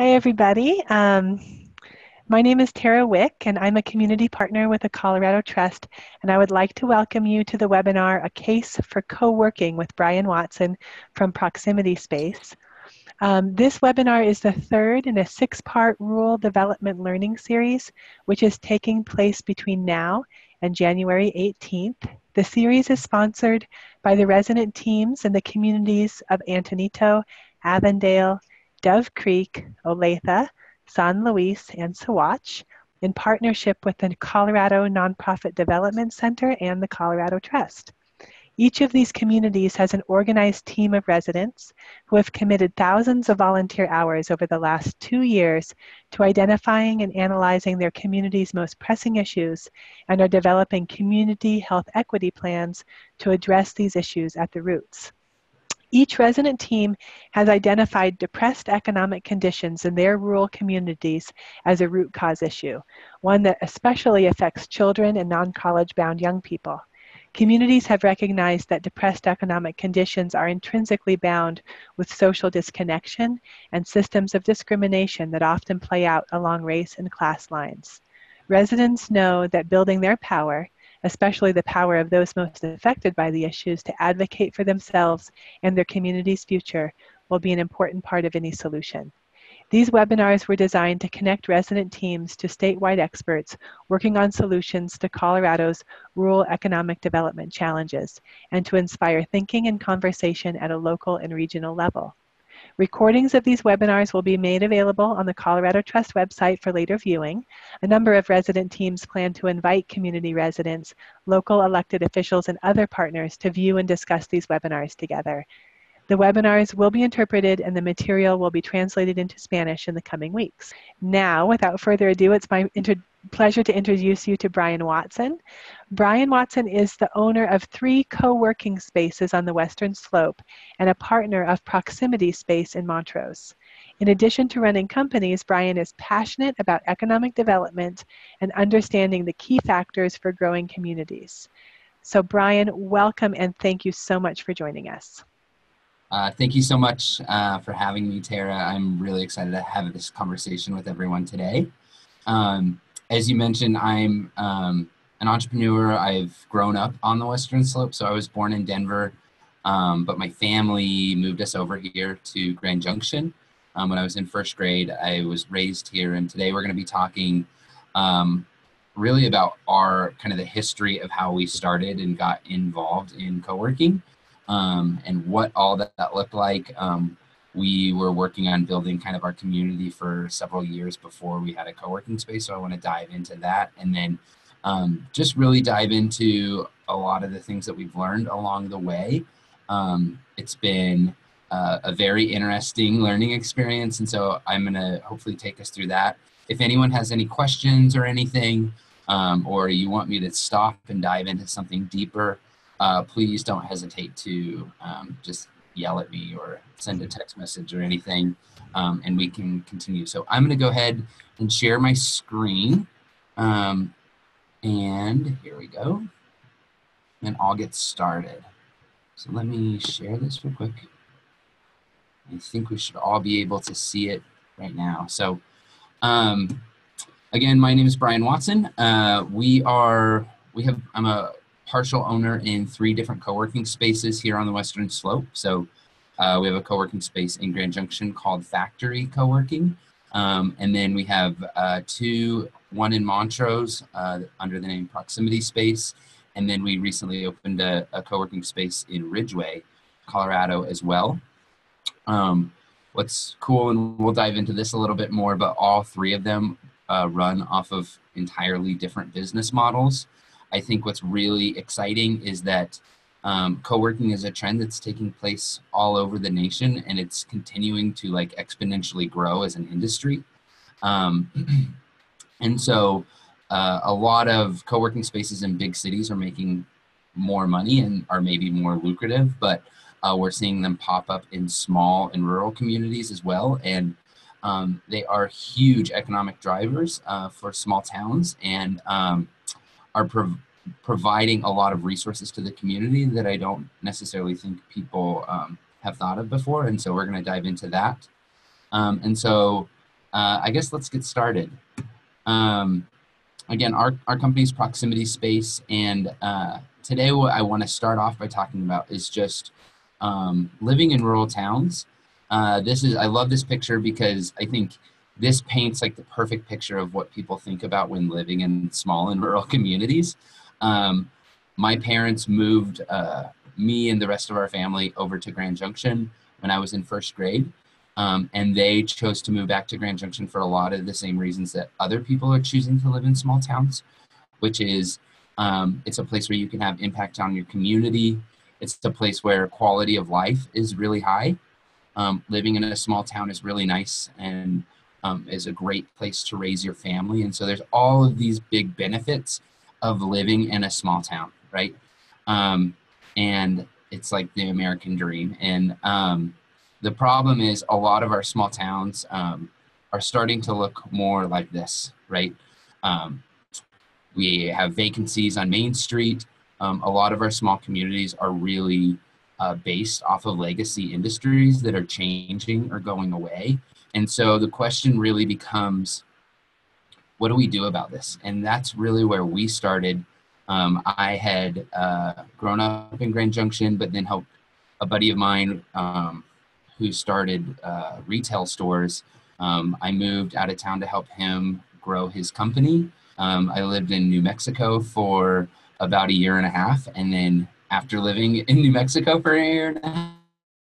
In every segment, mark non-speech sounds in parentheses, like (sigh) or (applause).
Hi, everybody. Um, my name is Tara Wick, and I'm a community partner with the Colorado Trust, and I would like to welcome you to the webinar, A Case for Co-Working with Brian Watson from Proximity Space. Um, this webinar is the third in a six-part rural development learning series, which is taking place between now and January 18th. The series is sponsored by the resident teams in the communities of Antonito, Avondale, Dove Creek, Olathe, San Luis, and Saguache in partnership with the Colorado Nonprofit Development Center and the Colorado Trust. Each of these communities has an organized team of residents who have committed thousands of volunteer hours over the last two years to identifying and analyzing their community's most pressing issues and are developing community health equity plans to address these issues at the roots. Each resident team has identified depressed economic conditions in their rural communities as a root cause issue, one that especially affects children and non-college bound young people. Communities have recognized that depressed economic conditions are intrinsically bound with social disconnection and systems of discrimination that often play out along race and class lines. Residents know that building their power especially the power of those most affected by the issues to advocate for themselves and their community's future will be an important part of any solution. These webinars were designed to connect resident teams to statewide experts working on solutions to Colorado's rural economic development challenges and to inspire thinking and conversation at a local and regional level. Recordings of these webinars will be made available on the Colorado Trust website for later viewing. A number of resident teams plan to invite community residents, local elected officials, and other partners to view and discuss these webinars together. The webinars will be interpreted and the material will be translated into Spanish in the coming weeks. Now, without further ado, it's my pleasure to introduce you to Brian Watson. Brian Watson is the owner of three co-working spaces on the Western Slope and a partner of Proximity Space in Montrose. In addition to running companies, Brian is passionate about economic development and understanding the key factors for growing communities. So Brian, welcome and thank you so much for joining us. Uh, thank you so much uh, for having me, Tara. I'm really excited to have this conversation with everyone today. Um, as you mentioned, I'm um, an entrepreneur. I've grown up on the Western Slope, so I was born in Denver, um, but my family moved us over here to Grand Junction. Um, when I was in first grade, I was raised here, and today we're going to be talking um, really about our kind of the history of how we started and got involved in co-working um, and what all that, that looked like. We were working on building kind of our community for several years before we had a co-working space. So I want to dive into that and then um, just really dive into a lot of the things that we've learned along the way. Um, it's been uh, a very interesting learning experience. And so I'm going to hopefully take us through that. If anyone has any questions or anything, um, or you want me to stop and dive into something deeper, uh, please don't hesitate to um, just yell at me or send a text message or anything, um, and we can continue. So I'm going to go ahead and share my screen. Um, and here we go. And I'll get started. So let me share this real quick. I think we should all be able to see it right now. So um, again, my name is Brian Watson. Uh, we are, we have, I'm a partial owner in three different co-working spaces here on the Western Slope. So uh, we have a co-working space in Grand Junction called Factory Co-working. Um, and then we have uh, two, one in Montrose uh, under the name Proximity Space. And then we recently opened a, a co-working space in Ridgway, Colorado as well. Um, what's cool, and we'll dive into this a little bit more, but all three of them uh, run off of entirely different business models. I think what's really exciting is that um, co-working is a trend that's taking place all over the nation and it's continuing to like exponentially grow as an industry. Um, (clears throat) and so uh, a lot of co-working spaces in big cities are making more money and are maybe more lucrative, but uh, we're seeing them pop up in small and rural communities as well. And um, they are huge economic drivers uh, for small towns and um, are prov- providing a lot of resources to the community that I don't necessarily think people um, have thought of before. And so we're going to dive into that. Um, and so uh, I guess let's get started. Um, again, our, our company's proximity space, and uh, today what I want to start off by talking about is just um, living in rural towns. Uh, this is I love this picture because I think this paints like the perfect picture of what people think about when living in small and rural communities. Um, my parents moved uh, me and the rest of our family over to Grand Junction when I was in first grade. Um, and they chose to move back to Grand Junction for a lot of the same reasons that other people are choosing to live in small towns, which is um, it's a place where you can have impact on your community. It's a place where quality of life is really high. Um, living in a small town is really nice and um, is a great place to raise your family. And so there's all of these big benefits of living in a small town, right? Um, and it's like the American dream. And um, the problem is a lot of our small towns um, are starting to look more like this, right? Um, we have vacancies on Main Street. Um, a lot of our small communities are really uh, based off of legacy industries that are changing or going away. And so the question really becomes what do we do about this? And that's really where we started. Um, I had uh, grown up in Grand Junction, but then helped a buddy of mine um, who started uh, retail stores. Um, I moved out of town to help him grow his company. Um, I lived in New Mexico for about a year and a half. And then after living in New Mexico for a year and a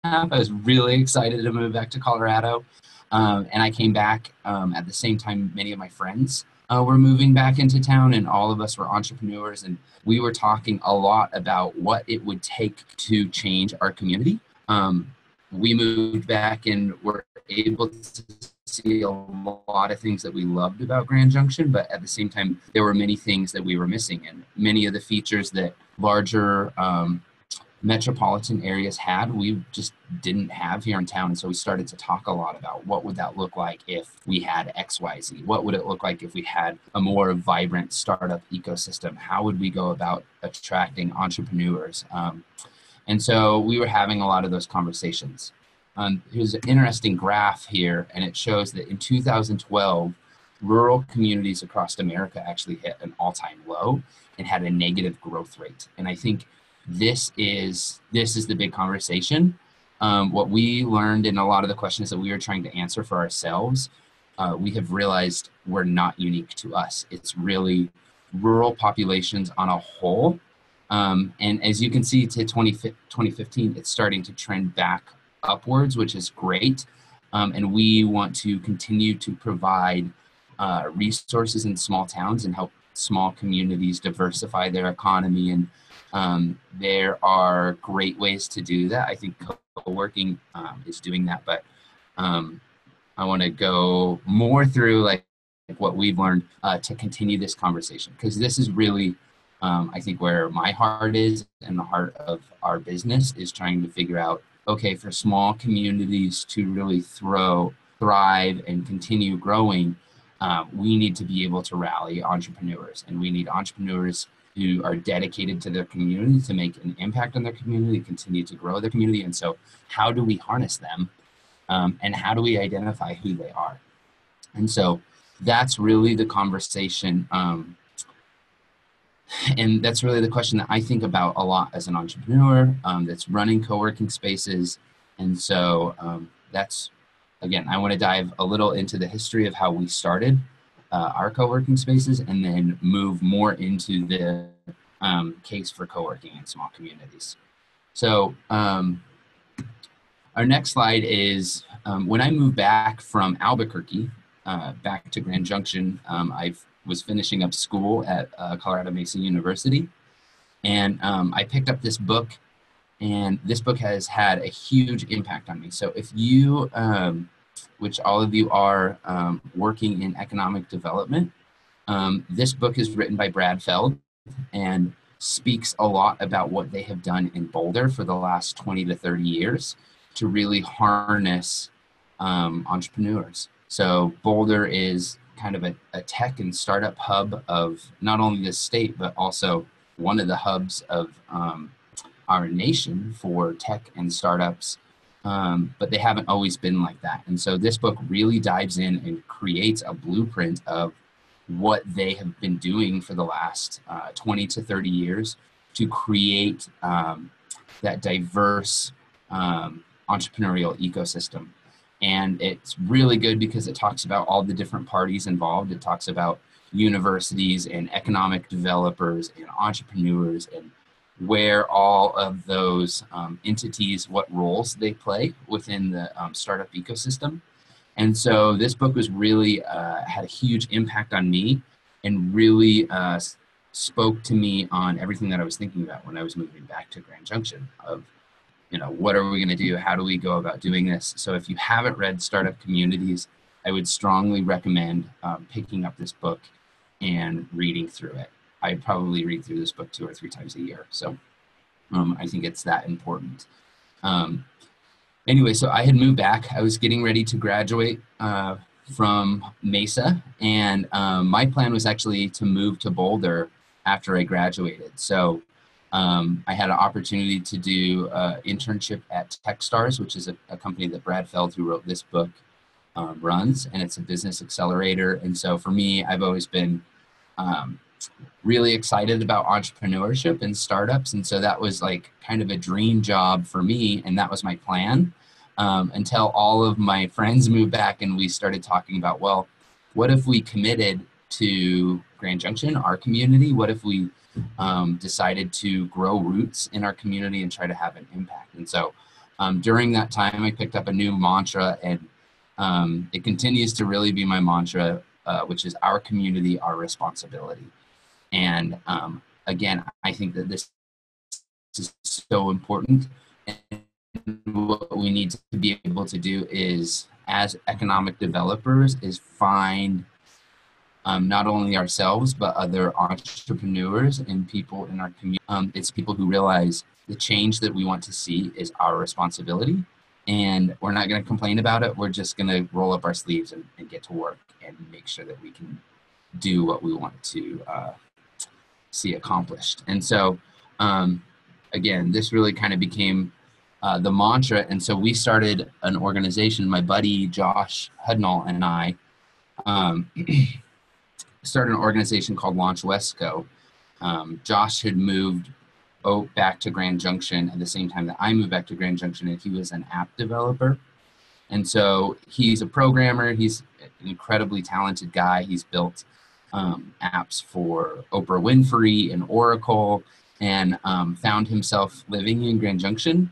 half, I was really excited to move back to Colorado. Um, and I came back um, at the same time many of my friends uh, were moving back into town, and all of us were entrepreneurs. And we were talking a lot about what it would take to change our community. Um, we moved back and were able to see a lot of things that we loved about Grand Junction, but at the same time, there were many things that we were missing, and many of the features that larger um, metropolitan areas had we just didn't have here in town. And so we started to talk a lot about what would that look like if we had xyz what would it look like if we had a more vibrant startup ecosystem? How would we go about attracting entrepreneurs? Um, and so we were having a lot of those conversations. Um, here's an interesting graph here and it shows that in 2012 rural communities across america actually hit an all-time low and had a negative growth rate. And i think this is this is the big conversation. Um, what we learned in a lot of the questions that we were trying to answer for ourselves, uh, we have realized we're not unique to us. It's really rural populations on a whole. Um, and as you can see to 20, 2015, it's starting to trend back upwards, which is great. Um, and we want to continue to provide uh, resources in small towns and help small communities diversify their economy and um, there are great ways to do that. I think co-working um, is doing that, but um, I want to go more through like what we've learned uh, to continue this conversation because this is really, um, I think, where my heart is and the heart of our business is trying to figure out, okay, for small communities to really throw, thrive, and continue growing. Um, we need to be able to rally entrepreneurs and we need entrepreneurs who are dedicated to their community to make an impact on their community, continue to grow their community. And so, how do we harness them? Um, and how do we identify who they are? And so, that's really the conversation. Um, and that's really the question that I think about a lot as an entrepreneur um, that's running co working spaces. And so, um, that's again, I want to dive a little into the history of how we started uh, our co-working spaces and then move more into the um, case for co-working in small communities. So um, our next slide is um, when I moved back from Albuquerque uh, back to Grand Junction, um, I was finishing up school at uh, Colorado Mesa University. And um, I picked up this book and this book has had a huge impact on me. So if you um, which all of you are um, working in economic development. Um, this book is written by Brad Feld and speaks a lot about what they have done in Boulder for the last 20 to 30 years to really harness um, entrepreneurs. So Boulder is kind of a, a tech and startup hub of not only the state, but also one of the hubs of um, our nation for tech and startups um, but they haven't always been like that. And so this book really dives in and creates a blueprint of what they have been doing for the last uh, 20 to 30 years to create um, that diverse um, entrepreneurial ecosystem. And it's really good because it talks about all the different parties involved. It talks about universities and economic developers and entrepreneurs and where all of those um, entities, what roles they play within the um, startup ecosystem. And so this book was really uh, had a huge impact on me and really uh, spoke to me on everything that I was thinking about when I was moving back to Grand Junction of, you know, what are we going to do? How do we go about doing this? So if you haven't read Startup Communities, I would strongly recommend um, picking up this book and reading through it. I probably read through this book two or three times a year. So um, I think it's that important. Um, anyway, so I had moved back. I was getting ready to graduate uh, from Mesa, and um, my plan was actually to move to Boulder after I graduated. So um, I had an opportunity to do an internship at TechStars, which is a, a, company that Brad Feld, who wrote this book, um, runs, and it's a business accelerator. And so for me, I've always been um, really excited about entrepreneurship and startups. And so that was like kind of a dream job for me. And that was my plan um, until all of my friends moved back and we started talking about, well, what if we committed to Grand Junction, our community? What if we um, decided to grow roots in our community and try to have an impact? And so um, during that time, I picked up a new mantra and um, it continues to really be my mantra, uh, which is our community, our responsibility. And um, again, I think that this is so important. And what we need to be able to do is, as economic developers, is find um, not only ourselves but other entrepreneurs and people in our community. Um, it's people who realize the change that we want to see is our responsibility, and we're not going to complain about it. We're just going to roll up our sleeves and, and, get to work and make sure that we can do what we want to uh, see accomplished. And so, um, again, this really kind of became uh, the mantra. And so we started an organization. My buddy Josh Hudnall and I um, (clears throat) started an organization called Launch Westco. Um, Josh had moved oh, back to Grand Junction at the same time that I moved back to Grand Junction, and he was an app developer. And so he's a programmer. He's an incredibly talented guy. He's built um, apps for Oprah Winfrey and Oracle, and um, found himself living in Grand Junction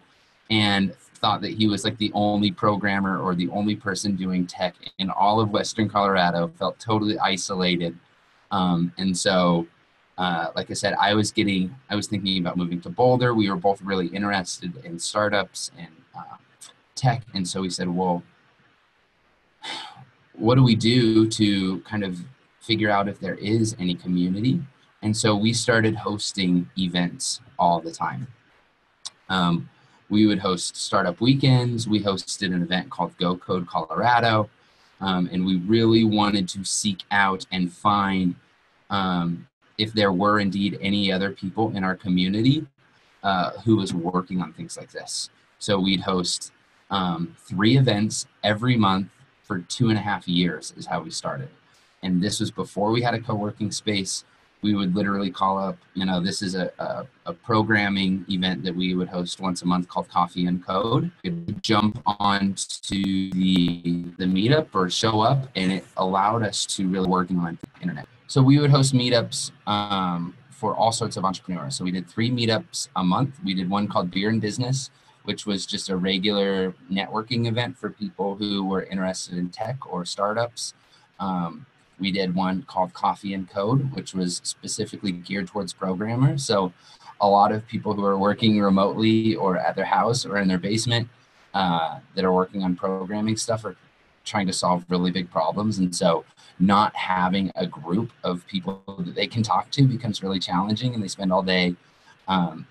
and thought that he was like the only programmer or the only person doing tech in all of Western Colorado, felt totally isolated. Um, and so, uh, like I said, I was getting, I was thinking about moving to Boulder. We were both really interested in startups and uh, tech. And so we said, well, what do we do to kind of figure out if there is any community. And so we started hosting events all the time. Um, we would host startup weekends. We hosted an event called Go Code Colorado. Um, and we really wanted to seek out and find um, if there were indeed any other people in our community uh, who was working on things like this. So we'd host um, three events every month for two and a half years, is how we started and this was before we had a co-working space we would literally call up you know this is a, a, a, programming event that we would host once a month called coffee and code. We'd jump on to the the meetup or show up and it allowed us to really work on the internet. So we would host meetups um, for all sorts of entrepreneurs. So we did three meetups a month. We did one called beer and business which was just a regular networking event for people who were interested in tech or startups. Um, we did one called Coffee and Code, which was specifically geared towards programmers. So a lot of people who are working remotely or at their house or in their basement uh, that are working on programming stuff are trying to solve really big problems. And so not having a group of people that they can talk to becomes really challenging and they spend all day um,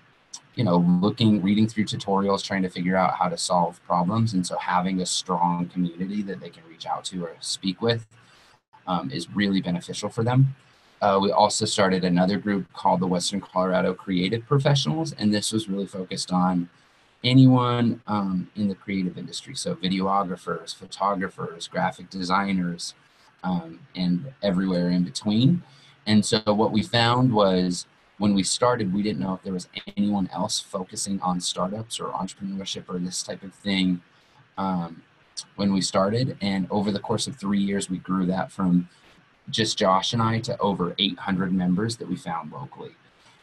you know looking reading through tutorials trying to figure out how to solve problems and so having a strong community that they can reach out to or speak with um, is really beneficial for them. Uh, we also started another group called the Western Colorado Creative Professionals, and this was really focused on anyone um, in the creative industry. So videographers, photographers, graphic designers, um, and everywhere in between. And so what we found was when we started, we didn't know if there was anyone else focusing on startups or entrepreneurship or this type of thing um, when we started. And over the course of three years, we grew that from just Josh and I to over 800 members that we found locally.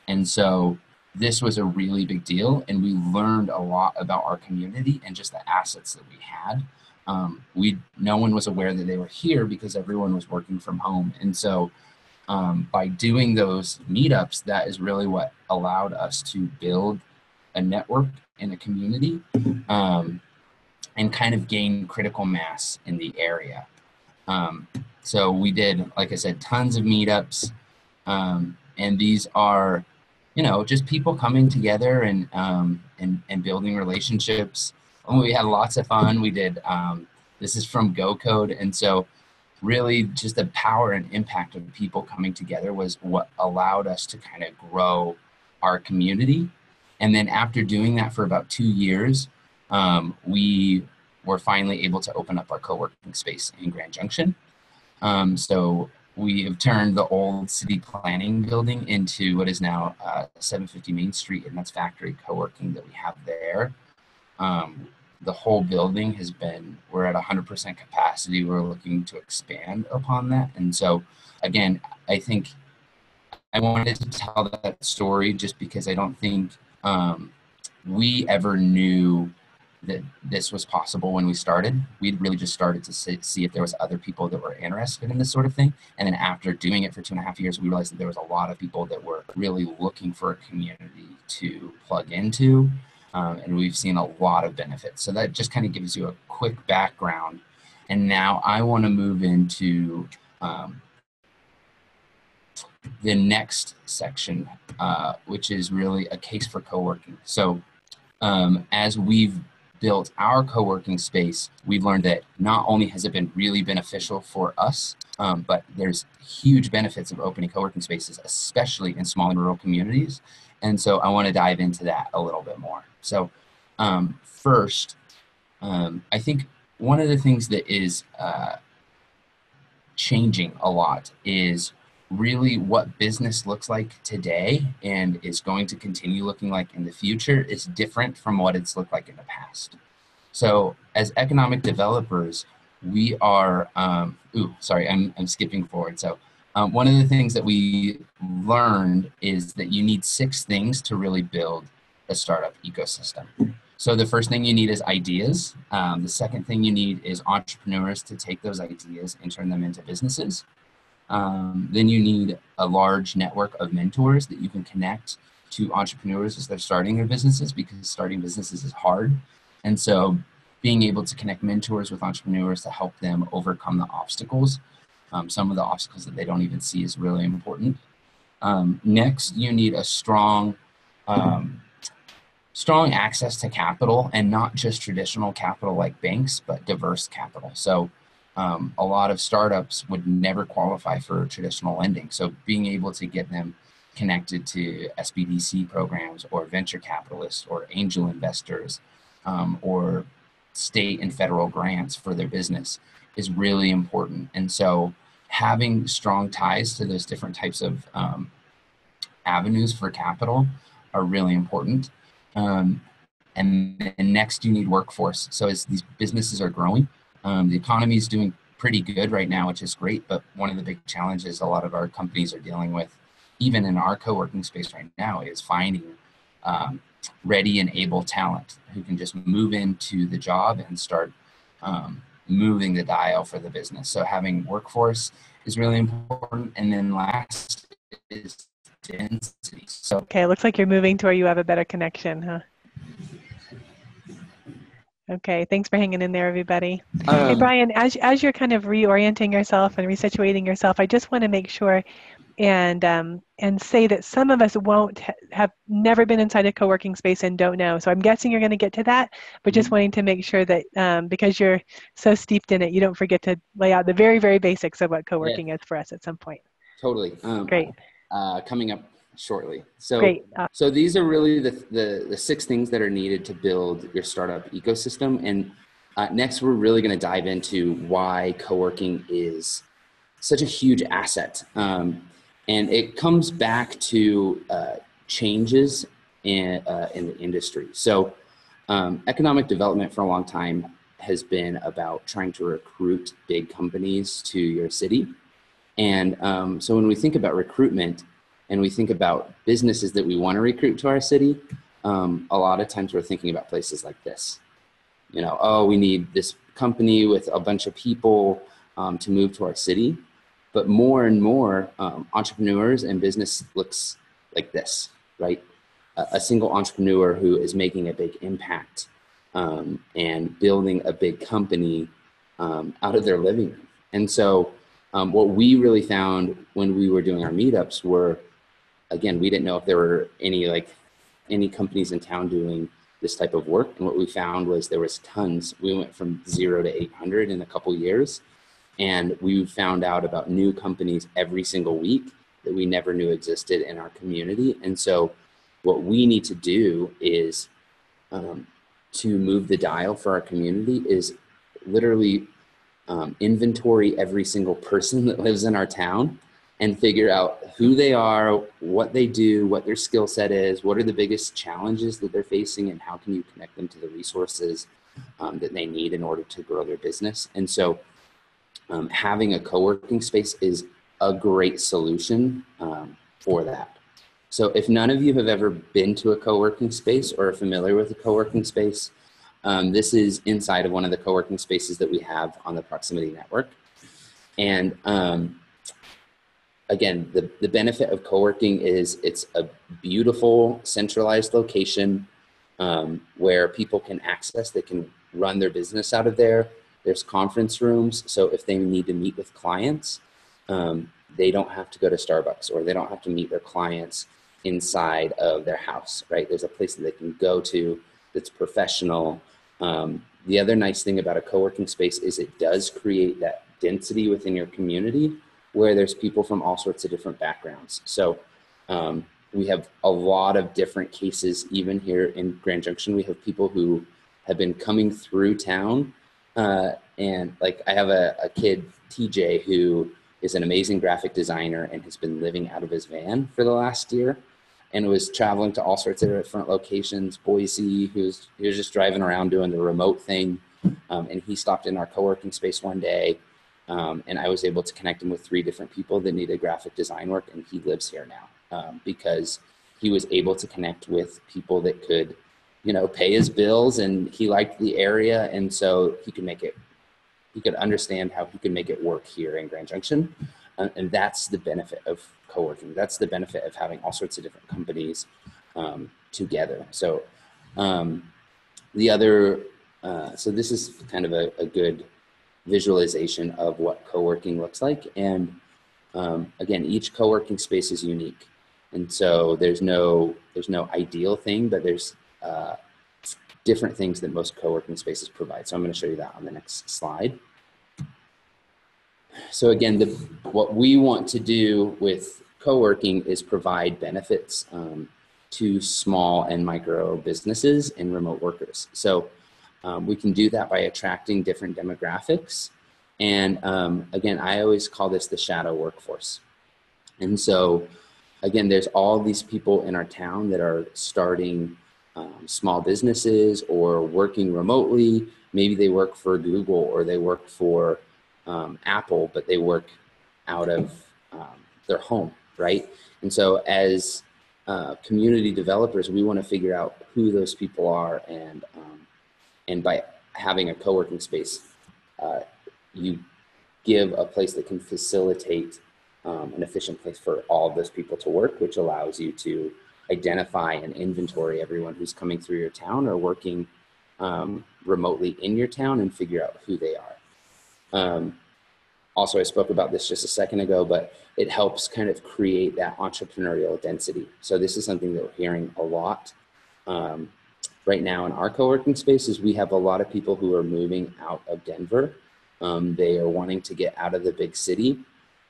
And so this was a really big deal, and we learned a lot about our community and just the assets that we had. Um, we no one was aware that they were here because everyone was working from home, and so um, by doing those meetups, that is really what allowed us to build a network in a community um, and kind of gain critical mass in the area. Um, so we did, like I said, tons of meetups, um, and these are, you know, just people coming together and um, and and building relationships. And we had lots of fun. We did. Um, this is from Go Code, and so really just the power and impact of people coming together was what allowed us to kind of grow our community. And then after doing that for about two years, um, we were finally able to open up our co-working space in Grand Junction. Um, so we have turned the old city planning building into what is now uh, 750 Main Street, and that's factory co-working that we have there. Um, the whole building has been, we're at 100% capacity. We're looking to expand upon that. And so, again, I think I wanted to tell that story just because I don't think um, we ever knew that this was possible when we started. We'd really just started to see, see, if there was other people that were interested in this sort of thing. And then after doing it for two and a half years, we realized that there was a lot of people that were really looking for a community to plug into. Um, and we've seen a lot of benefits. So that just kind of gives you a quick background. And now I want to move into um, the next section, uh, which is really a case for co-working. So um, as we've built our co-working space, we've learned that not only has it been really beneficial for us, um, but there's huge benefits of opening co-working spaces, especially in small and rural communities. And so I want to dive into that a little bit more. So um, first, um, I think one of the things that is uh, changing a lot is really what business looks like today and is going to continue looking like in the future is different from what it's looked like in the past. So as economic developers, we are, um, ooh, sorry, I'm, I'm skipping forward. So um, one of the things that we learned is that you need six things to really build a startup ecosystem. So the first thing you need is ideas. Um, the second thing you need is entrepreneurs to take those ideas and turn them into businesses. Um, then you need a large network of mentors that you can connect to entrepreneurs as they're starting their businesses because starting businesses is hard. And so being able to connect mentors with entrepreneurs to help them overcome the obstacles, um, some of the obstacles that they don't even see is really important. Um, next, you need a strong, um, strong access to capital and not just traditional capital like banks, but diverse capital. So um, a lot of startups would never qualify for traditional lending. So being able to get them connected to SBDC programs or venture capitalists or angel investors um, or state and federal grants for their business is really important. And so having strong ties to those different types of um, avenues for capital are really important. Um, and then next, you need workforce. So as these businesses are growing, um, the economy is doing pretty good right now, which is great. But one of the big challenges a lot of our companies are dealing with, even in our co-working space right now, is finding um, ready and able talent who can just move into the job and start um, moving the dial for the business. So having workforce is really important. And then last is density. So okay, it looks like you're moving to where you have a better connection, huh? Okay, thanks for hanging in there, everybody. Um, hey, Brian, as, as you're kind of reorienting yourself and resituating yourself, I just want to make sure and um, and say that some of us won't ha- have never been inside a co-working space and don't know. So I'm guessing you're going to get to that, but just mm-hmm. wanting to make sure that um, because you're so steeped in it, you don't forget to lay out the very, very basics of what co-working yeah. is for us at some point. Totally. Um, Great. Uh, coming up shortly. So, Great. Uh, so these are really the, the, the six things that are needed to build your startup ecosystem. And uh, next, we're really going to dive into why co-working is such a huge asset. Um, and it comes back to uh, changes in, uh, in the industry. So um, economic development for a long time has been about trying to recruit big companies to your city. And um, so when we think about recruitment and we think about businesses that we want to recruit to our city, um, a lot of times we're thinking about places like this. You know, oh, we need this company with a bunch of people um, to move to our city. But more and more um, entrepreneurs and business looks like this, right? A, a, single entrepreneur who is making a big impact um, and building a big company um, out of their living room. And so, um, what we really found when we were doing our meetups were, again, we didn't know if there were any like any companies in town doing this type of work. And what we found was there was tons. We went from zero to 800 in a couple years. And we found out about new companies every single week that we never knew existed in our community. And so, what we need to do is um, to move the dial for our community is literally um, inventory every single person (laughs) that lives in our town and figure out who they are, what they do, what their skill set is, what are the biggest challenges that they're facing, and how can you connect them to the resources um, that they need in order to grow their business. And so, um, having a co-working space is a great solution um, for that. So if none of you have ever been to a co-working space or are familiar with a co-working space, um, this is inside of one of the co-working spaces that we have on the Proximity Network. And um, again, the, the benefit of co-working is it's a beautiful centralized location um, where people can access, they can run their business out of there there's conference rooms, so if they need to meet with clients, um, they don't have to go to Starbucks or they don't have to meet their clients inside of their house, right? There's a place that they can go to that's professional. Um, the other nice thing about a co-working space is it does create that density within your community where there's people from all sorts of different backgrounds. So um, we have a lot of different cases, even here in Grand Junction. We have people who have been coming through town uh, and like I have a, a kid, TJ, who is an amazing graphic designer and has been living out of his van for the last year and was traveling to all sorts of different locations. Boise, was, he was just driving around doing the remote thing. Um, and he stopped in our co-working space one day um, and I was able to connect him with three different people that needed graphic design work and he lives here now um, because he was able to connect with people that could you know, pay his bills and he liked the area. And so he could make it, he could understand how he could make it work here in Grand Junction. Uh, and that's the benefit of co-working. That's the benefit of having all sorts of different companies um, together. So um, the other, uh, so this is kind of a, a, good visualization of what co-working looks like. And um, again, each co-working space is unique. And so there's no, there's no ideal thing, but there's uh, different things that most co-working spaces provide. So I'm going to show you that on the next slide. So again, the, what we want to do with co-working is provide benefits um, to small and micro businesses and remote workers. So um, we can do that by attracting different demographics. And um, again, I always call this the shadow workforce. And so again, there's all these people in our town that are starting um, small businesses or working remotely. Maybe they work for Google or they work for um, Apple, but they work out of um, their home, right? And so, as uh, community developers, we want to figure out who those people are, and um, and by having a co-working space, uh, you give a place that can facilitate um, an efficient place for all of those people to work, which allows you to identify and inventory everyone who's coming through your town or working um, remotely in your town and figure out who they are. Um, also, I spoke about this just a second ago, but it helps kind of create that entrepreneurial density. So this is something that we're hearing a lot um, right now in our co-working spaces. We have a lot of people who are moving out of Denver. Um, they are wanting to get out of the big city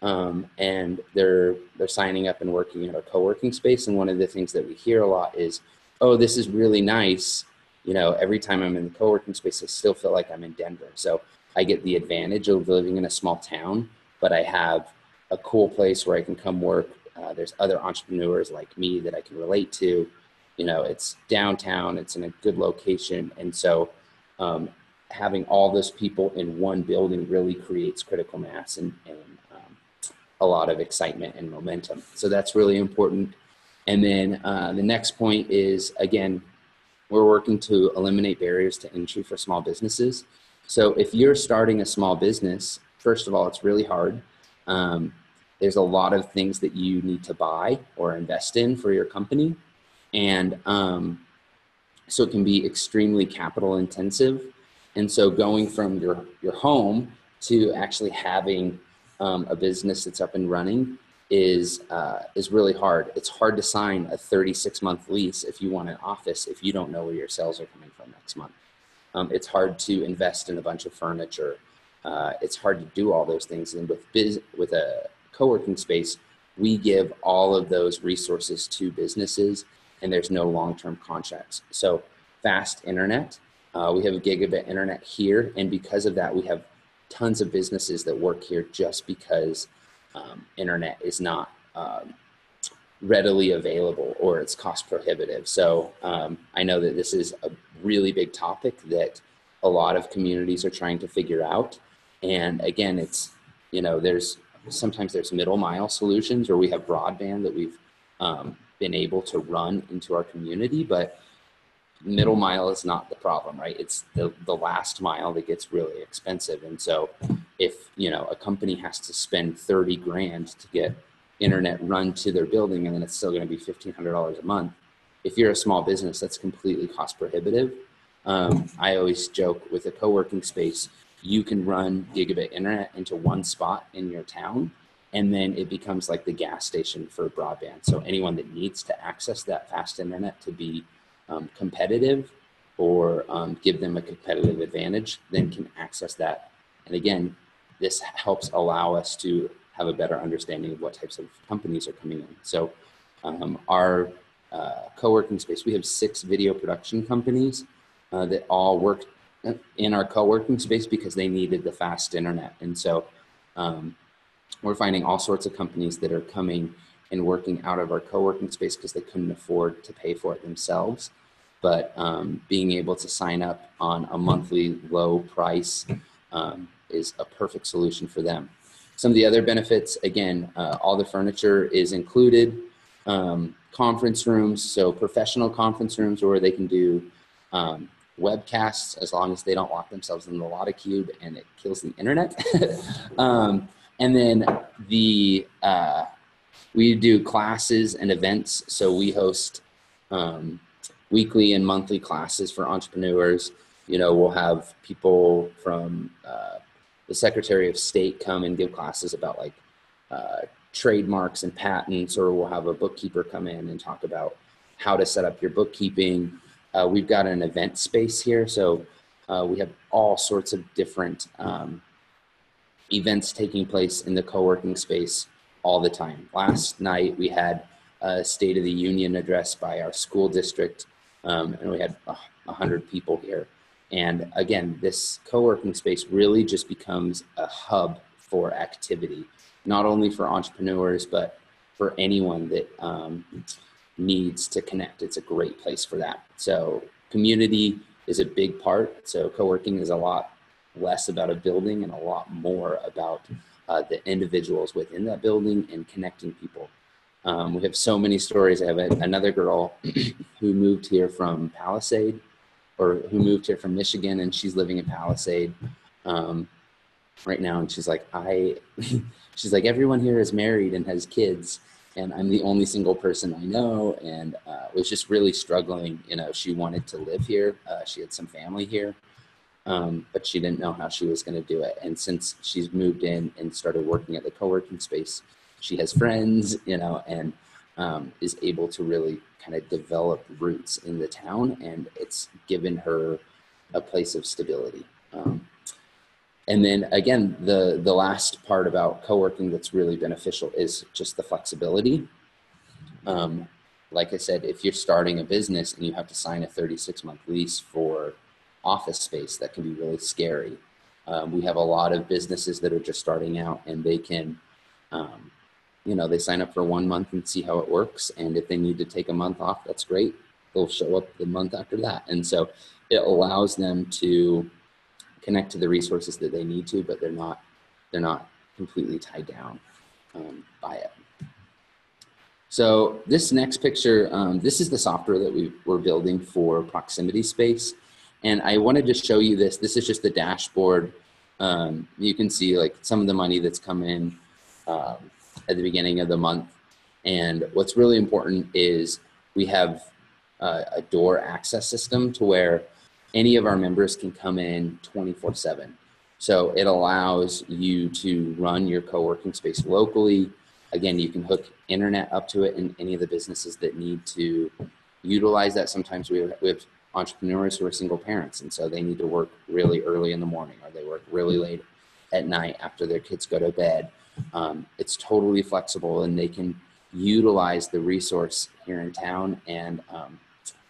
um, and they're they're signing up and working at our co-working space. And one of the things that we hear a lot is, "Oh, this is really nice." You know, every time I'm in the co-working space, I still feel like I'm in Denver. So I get the advantage of living in a small town, but I have a cool place where I can come work. Uh, there's other entrepreneurs like me that I can relate to. You know, it's downtown, it's in a good location. And so um, having all those people in one building really creates critical mass and, and um, a lot of excitement and momentum. So that's really important. And then uh, the next point is again, we're working to eliminate barriers to entry for small businesses. So if you're starting a small business, first of all, it's really hard. Um, there's a lot of things that you need to buy or invest in for your company. And um, so it can be extremely capital intensive. And so going from your, your home to actually having um, a business that's up and running is, uh, is really hard. It's hard to sign a 36 month lease if you want an office if you don't know where your sales are coming from next month. Um, it's hard to invest in a bunch of furniture. Uh, it's hard to do all those things. And with biz, with a co-working space, we give all of those resources to businesses, and there's no long-term contracts. So fast internet. Uh, we have a gigabit internet here, and because of that, we have tons of businesses that work here just because um, internet is not um, readily available or it's cost prohibitive. So um, I know that this is a really big topic that a lot of communities are trying to figure out. And again, it's, you know, there's sometimes there's middle mile solutions or we have broadband that we've um, been able to run into our community, but middle mile is not the problem, right? It's the, the last mile that gets really expensive. And so if, you know, a company has to spend 30 grand to get internet run to their building and then it's still going to be $1,500 a month. If you're a small business, that's completely cost prohibitive. Um, I always joke with a co-working space, you can run gigabit internet into one spot in your town and then it becomes like the gas station for broadband. So anyone that needs to access that fast internet to be um, competitive or um, give them a competitive advantage, then can access that. And again, this helps allow us to have a better understanding of what types of companies are coming in. So um, our uh, co-working space, we have six video production companies uh, that all work in our co-working space because they needed the fast internet. And so um, we're finding all sorts of companies that are coming and working out of our co-working space because they couldn't afford to pay for it themselves. But um, being able to sign up on a monthly low price um, is a perfect solution for them. Some of the other benefits, again, uh, all the furniture is included. Um, conference rooms, so professional conference rooms where they can do um, webcasts as long as they don't lock themselves in the Lotta Cube and it kills the internet. (laughs) and then the uh, we do classes and events, so we host um, weekly and monthly classes for entrepreneurs. You know, we'll have people from uh, the Secretary of State come and give classes about like uh, trademarks and patents, or we'll have a bookkeeper come in and talk about how to set up your bookkeeping. Uh, we've got an event space here, so uh, we have all sorts of different um, events taking place in the co-working space all the time. Last night we had a State of the Union address by our school district, um, and we had a hundred people here. And again, this co-working space really just becomes a hub for activity, not only for entrepreneurs, but for anyone that um, needs to connect. It's a great place for that. So community is a big part. So co-working is a lot less about a building and a lot more about uh, the individuals within that building and connecting people. Um, we have so many stories. I have a, another girl (clears throat) who moved here from Palisade or who moved here from Michigan and she's living in Palisade um, right now. And she's like, I, (laughs) she's like, everyone here is married and has kids and I'm the only single person I know and uh, was just really struggling. You know, she wanted to live here. Uh, she had some family here, um, but she didn't know how she was going to do it. And since she's moved in and started working at the co-working space, she has friends, you know, and um, is able to really kind of develop roots in the town and it's given her a place of stability. Um, and then again, the, the last part about co-working that's really beneficial is just the flexibility. Um, like I said, if you're starting a business and you have to sign a 36 month lease for office space, that can be really scary. Um, we have a lot of businesses that are just starting out and they can, um, you know, they sign up for one month and see how it works. And if they need to take a month off, that's great. They'll show up the month after that. And so it allows them to connect to the resources that they need to, but they're not they're not completely tied down um, by it. So this next picture, um, this is the software that we were building for proximity space. And I wanted to show you this. This is just the dashboard. Um, you can see like some of the money that's come in um, at the beginning of the month. And what's really important is we have uh, a door access system to where any of our members can come in 24 7. So it allows you to run your co working space locally. Again, you can hook internet up to it and any of the businesses that need to utilize that. Sometimes we have, we have entrepreneurs who are single parents, and so they need to work really early in the morning or they work really late at night after their kids go to bed. Um, it's totally flexible and they can utilize the resource here in town and um,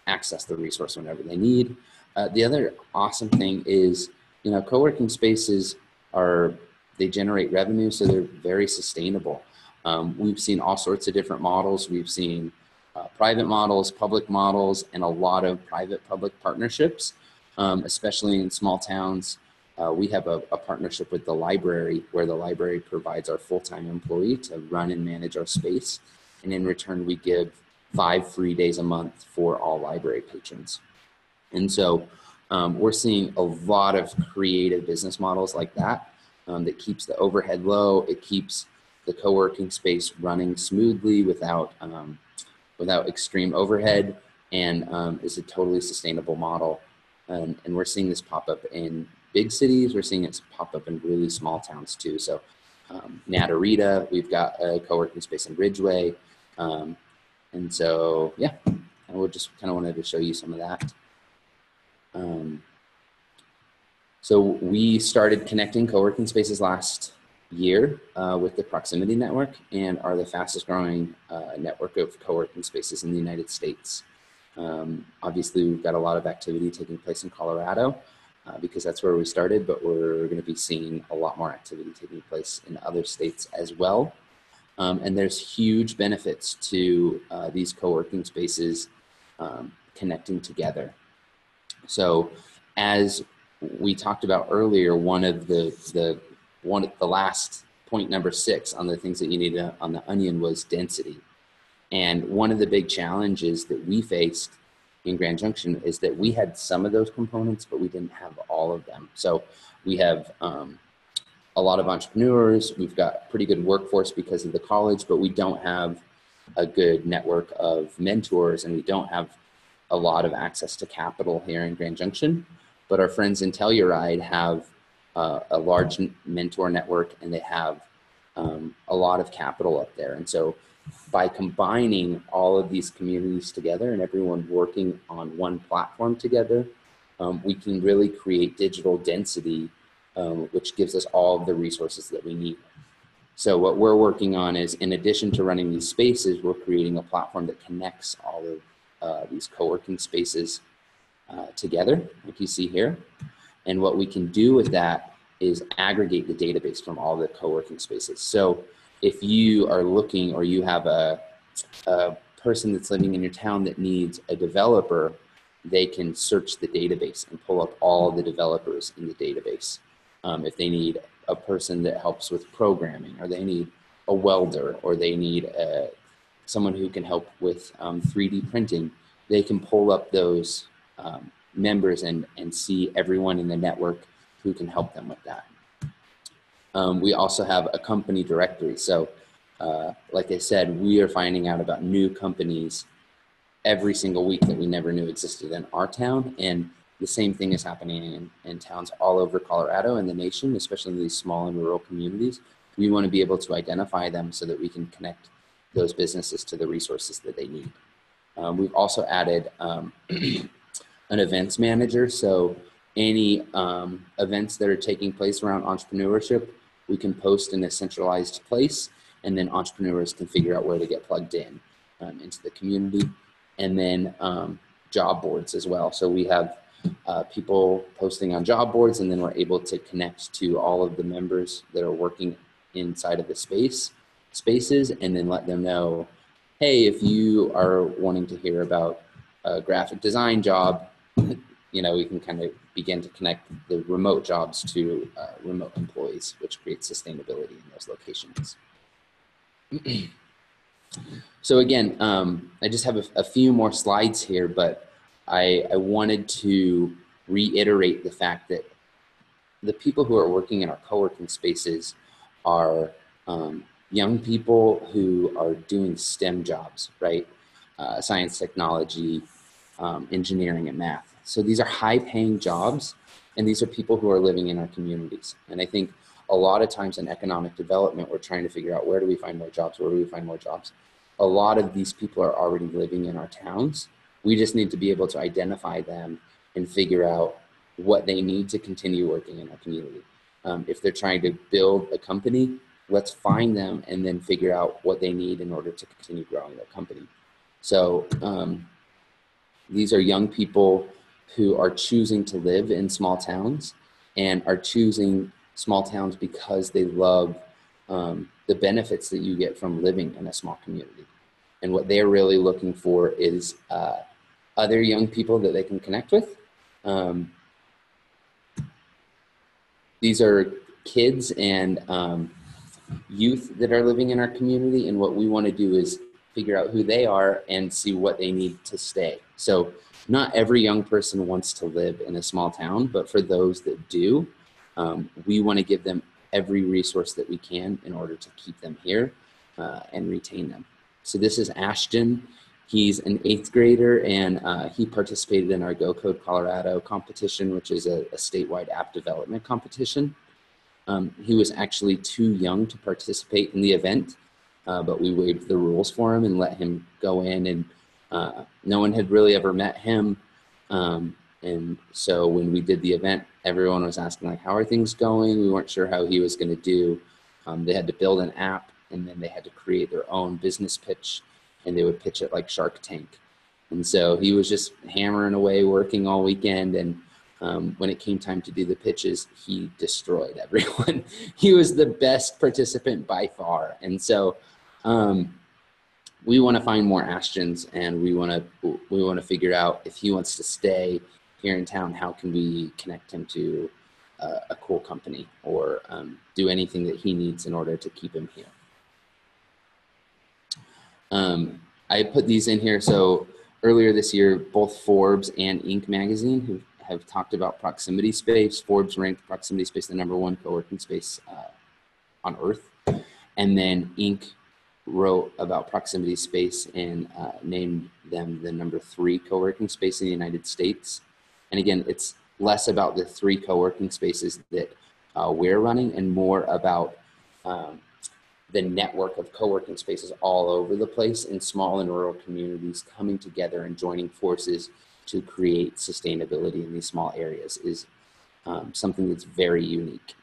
access the resource whenever they need. Uh, the other awesome thing is, you know, co-working spaces are, they generate revenue, so they're very sustainable. Um, we've seen all sorts of different models. We've seen uh, private models, public models, and a lot of private-public partnerships, um, especially in small towns. Uh, we have a, a, partnership with the library where the library provides our full-time employee to run and manage our space. And in return, we give five free days a month for all library patrons. And so um, we're seeing a lot of creative business models like that um, that keeps the overhead low. It keeps the co-working space running smoothly without um, without extreme overhead and um, is a totally sustainable model. And, and, we're seeing this pop up in big cities. We're seeing it pop up in really small towns too. So um, Naturita, we've got a co-working space in Ridgway. Um, and so, yeah, I would just kind of wanted to show you some of that. Um, so we started connecting co-working spaces last year uh, with the Proximity Network and are the fastest growing uh, network of co-working spaces in the United States. Um, obviously, we've got a lot of activity taking place in Colorado uh, because that's where we started, but we're going to be seeing a lot more activity taking place in other states as well. Um, and there's huge benefits to uh, these co-working spaces um, connecting together. So as we talked about earlier, one of the, the, one the last point number six on the things that you need on the onion was density. And one of the big challenges that we faced in Grand Junction is that we had some of those components, but we didn't have all of them. So we have um, a lot of entrepreneurs. We've got pretty good workforce because of the college, but we don't have a good network of mentors and we don't have a lot of access to capital here in Grand Junction, but our friends in Telluride have uh, a large mentor network and they have um, a lot of capital up there. And so by combining all of these communities together and everyone working on one platform together, um, we can really create digital density, um, which gives us all of the resources that we need. So what we're working on is in addition to running these spaces, we're creating a platform that connects all of uh, these co-working spaces uh, together, like you see here. And what we can do with that is aggregate the database from all the co-working spaces. So if you are looking or you have a, a person that's living in your town that needs a developer, they can search the database and pull up all the developers in the database. Um, if they need a person that helps with programming, or they need a welder, or they need a, someone who can help with um, 3D printing, they can pull up those um, members and, and see everyone in the network who can help them with that. Um, we also have a company directory. So uh, like I said, we are finding out about new companies every single week that we never knew existed in our town. And the same thing is happening in, in towns all over Colorado and the nation, especially in these small and rural communities. We want to be able to identify them so that we can connect those businesses to the resources that they need. Um, we've also added um, (clears throat) an events manager. So any um, events that are taking place around entrepreneurship, we can post in a centralized place, and then entrepreneurs can figure out where to get plugged in um, into the community. And then um, job boards as well. So we have uh, people posting on job boards, and then we're able to connect to all of the members that are working inside of the space spaces, and then let them know, hey, if you are wanting to hear about a graphic design job, you know, we can kind of begin to connect the remote jobs to uh, remote employees, which creates sustainability in those locations. (clears throat) so again, um, I just have a, a, few more slides here, but I, I wanted to reiterate the fact that the people who are working in our co-working spaces are um, young people who are doing STEM jobs, right? Uh, science, technology, um, engineering, and math. So these are high paying jobs, and these are people who are living in our communities. And I think a lot of times in economic development, we're trying to figure out where do we find more jobs? Where do we find more jobs? A lot of these people are already living in our towns. We just need to be able to identify them and figure out what they need to continue working in our community. Um, if they're trying to build a company, let's find them and then figure out what they need in order to continue growing their company. So um, these are young people who are choosing to live in small towns and are choosing small towns because they love um, the benefits that you get from living in a small community. And what they're really looking for is uh, other young people that they can connect with. Um, these are kids and um, youth that are living in our community. And what we want to do is figure out who they are and see what they need to stay. So not every young person wants to live in a small town, but for those that do, um, we want to give them every resource that we can in order to keep them here uh, and retain them. So this is Ashton. He's an eighth grader and uh, he participated in our Go Code Colorado competition, which is a, a statewide app development competition. Um, he was actually too young to participate in the event, uh, but we waived the rules for him and let him go in and uh, no one had really ever met him. Um, and so when we did the event, everyone was asking like, how are things going? We weren't sure how he was going to do. Um, they had to build an app and then they had to create their own business pitch and they would pitch it like Shark Tank. And so he was just hammering away, working all weekend. And um, when it came time to do the pitches, he destroyed (laughs) everyone. he was the best participant by far. And so um, we want to find more Ashtons and we want to we want to figure out if he wants to stay here in town, how can we connect him to uh, a cool company or um, do anything that he needs in order to keep him here. Um, I put these in here. So earlier this year, both Forbes and Inc. magazine who have talked about proximity space. Forbes ranked proximity space the number one co-working space uh, on earth. And then Inc wrote about proximity space and uh, named them the number three co-working space in the United States. And again, it's less about the three co-working spaces that uh, we're running and more about um, the network of co-working spaces all over the place in small and rural communities coming together and joining forces to create sustainability in these small areas is um, something that's very unique.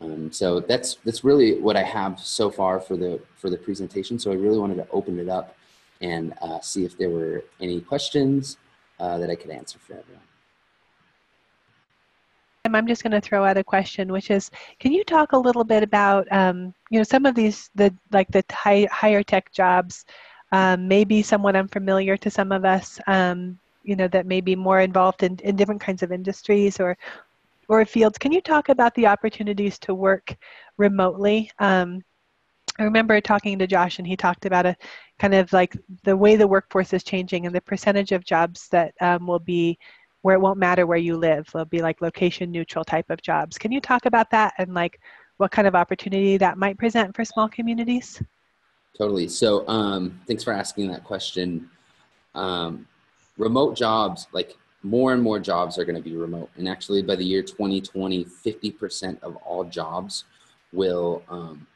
Um, so that's that's really what I have so far for the for the presentation. So I really wanted to open it up and uh, see if there were any questions uh, that I could answer for everyone. I'm just going to throw out a question, which is, can you talk a little bit about, um, you know, some of these, the like the high, higher tech jobs, um, maybe somewhat unfamiliar to some of us, um, you know, that may be more involved in, in different kinds of industries or or fields. Can you talk about the opportunities to work remotely? Um, I remember talking to Josh, and he talked about a kind of like the way the workforce is changing and the percentage of jobs that um, will be where it won't matter where you live. They'll be like location neutral type of jobs. Can you talk about that and like what kind of opportunity that might present for small communities? Totally. So um, thanks for asking that question. Um, remote jobs, like more and more jobs are going to be remote. And actually, by the year 2020, 50% of all jobs will um,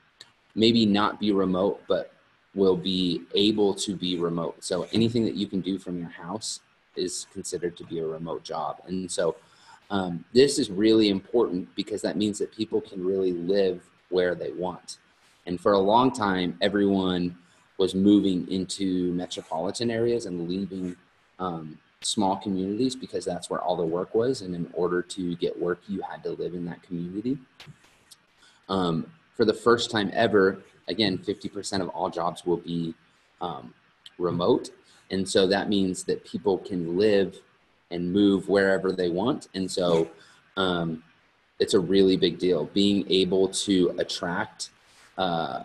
maybe not be remote, but will be able to be remote. So anything that you can do from your house is considered to be a remote job. And so um, this is really important because that means that people can really live where they want. And for a long time, everyone was moving into metropolitan areas and leaving um, small communities because that's where all the work was. And in order to get work, you had to live in that community. Um, for the first time ever, again, 50% of all jobs will be um, remote. And so that means that people can live and move wherever they want. And so um, it's a really big deal. Being able to attract uh,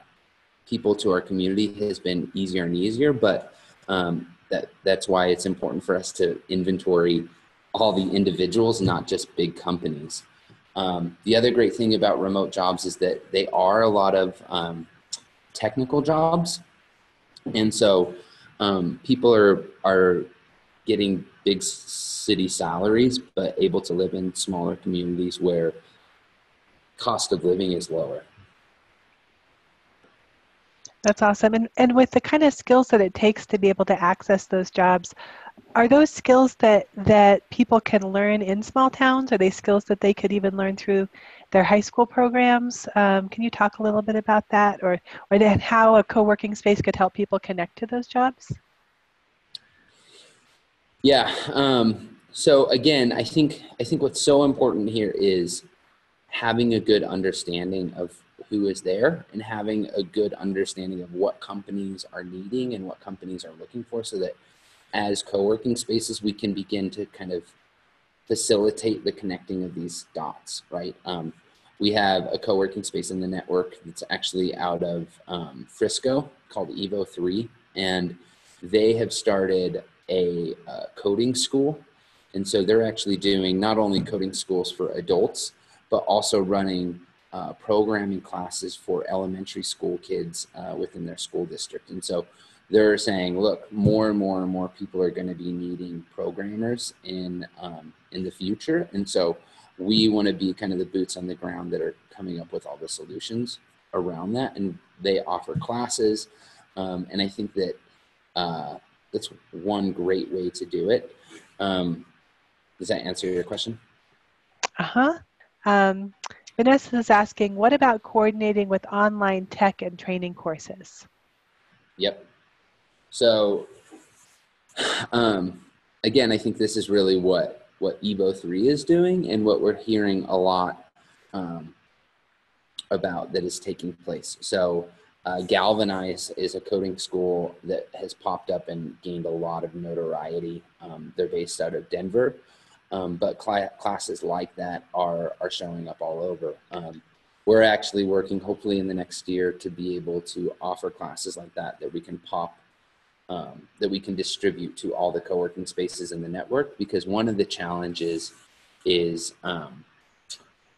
people to our community has been easier and easier, but um, that that's why it's important for us to inventory all the individuals, not just big companies. Um, the other great thing about remote jobs is that they are a lot of um, technical jobs, and so um, people are are getting big city salaries, but able to live in smaller communities where cost of living is lower. That's awesome. And, and with the kind of skills that it takes to be able to access those jobs, are those skills that, that people can learn in small towns? Are they skills that they could even learn through their high school programs? Um, can you talk a little bit about that or, or then how a co-working space could help people connect to those jobs? Yeah. Um, so again, I think I think what's so important here is having a good understanding of who is there and having a good understanding of what companies are needing and what companies are looking for so that as co-working spaces we can begin to kind of facilitate the connecting of these dots right um, we have a co-working space in the network that's actually out of um, frisco called evo 3 and they have started a uh, coding school. And so they're actually doing not only coding schools for adults, but also running uh, programming classes for elementary school kids uh, within their school district. And so they're saying, look, more and more and more people are going to be needing programmers in um, in the future. And so we want to be kind of the boots on the ground that are coming up with all the solutions around that. And they offer classes. Um, and I think that uh, that's one great way to do it. Um, does that answer your question? Uh huh. Um, Vanessa is asking, what about coordinating with online tech and training courses? Yep. So, um, again, I think this is really what what Evo three is doing, and what we're hearing a lot um, about that is taking place. So, uh, Galvanize is a coding school that has popped up and gained a lot of notoriety. Um, they're based out of Denver, um, but cl- classes like that are are showing up all over. Um, we're actually working, hopefully, in the next year to be able to offer classes like that that we can pop, um, that we can distribute to all the co-working spaces in the network. Because one of the challenges is um,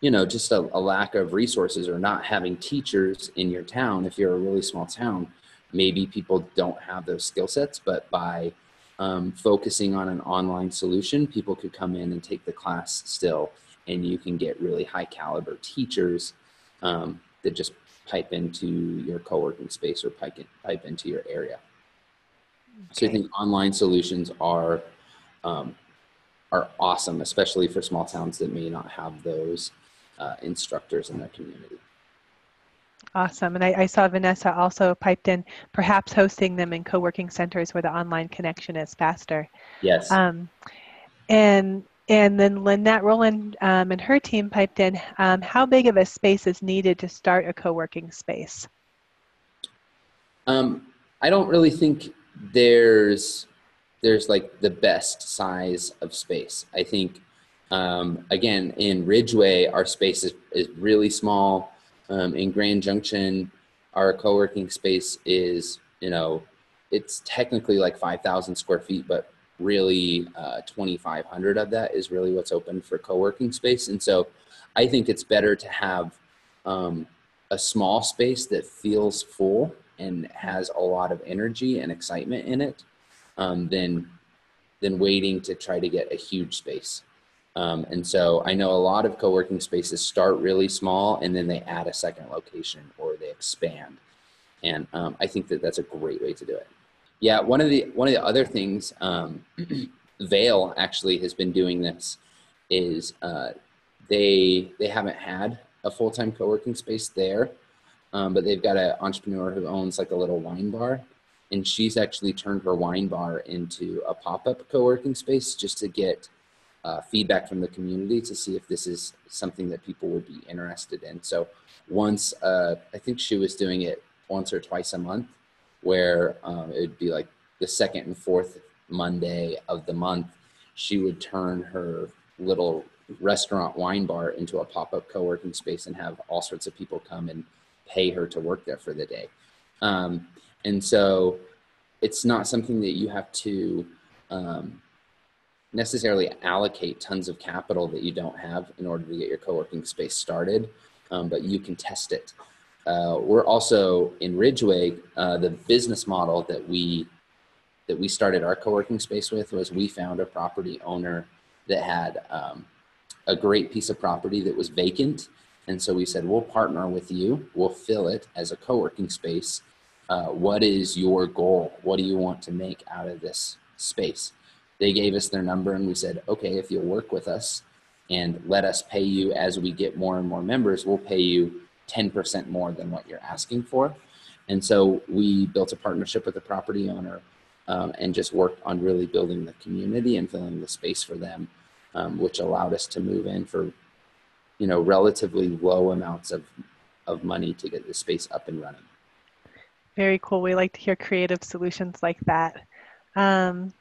you know just a, a, lack of resources or not having teachers in your town if you're a really small town maybe people don't have those skill sets but by um, focusing on an online solution people could come in and take the class still and you can get really high caliber teachers um, that just pipe into your co-working space or pipe, in, pipe into your area okay. so i think online solutions are um, are awesome especially for small towns that may not have those uh, instructors in their community. Awesome. And I, I, saw Vanessa also piped in, perhaps hosting them in co-working centers where the online connection is faster. Yes. Um, and and then Lynette Rowland um, and her team piped in, um, how big of a space is needed to start a co-working space? Um, I don't really think there's there's like the best size of space. I think um, again, in Ridgway, our space is, is really small. Um, in Grand Junction, our co-working space is, you know, it's technically like 5,000 square feet, but really uh, 2,500 of that is really what's open for co-working space. And so I think it's better to have um, a small space that feels full and has a lot of energy and excitement in it um, than, than waiting to try to get a huge space. Um, and so I know a lot of co-working spaces start really small and then they add a second location or they expand. And um, I think that that's a great way to do it. Yeah, one of the one of the other things um, (clears throat) Vail actually has been doing this is uh, they they haven't had a full time co working space there, um, but they've got an entrepreneur who owns like a little wine bar, and she's actually turned her wine bar into a pop up co working space just to get uh, feedback from the community to see if this is something that people would be interested in. So once uh, I think she was doing it once or twice a month, where um, it would be like the second and fourth Monday of the month, she would turn her little restaurant wine bar into a pop-up co-working space and have all sorts of people come and pay her to work there for the day. Um, and so it's not something that you have to um, necessarily allocate tons of capital that you don't have in order to get your co-working space started, um, but you can test it. Uh, we're also in Ridgway, uh, the business model that we that we started our co-working space with was we found a property owner that had um, a great piece of property that was vacant. And so we said, we'll partner with you. We'll fill it as a co-working space. Uh, what is your goal? What do you want to make out of this space? They gave us their number and we said, okay, if you'll work with us and let us pay you as we get more and more members, we'll pay you 10% more than what you're asking for. And so we built a partnership with the property owner um, and just worked on really building the community and filling the space for them, um, which allowed us to move in for, you know, relatively low amounts of, of money to get the space up and running. Very cool. We like to hear creative solutions like that. Um,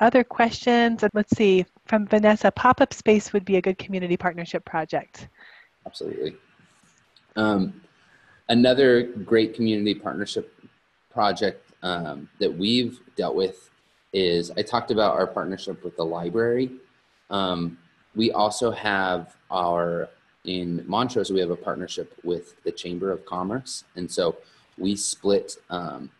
other questions? Let's see. From Vanessa, pop-up space would be a good community partnership project. Absolutely. Um, another great community partnership project um, that we've dealt with is I talked about our partnership with the library. Um, we also have our, in Montrose, we have a partnership with the Chamber of Commerce. And so we split, um,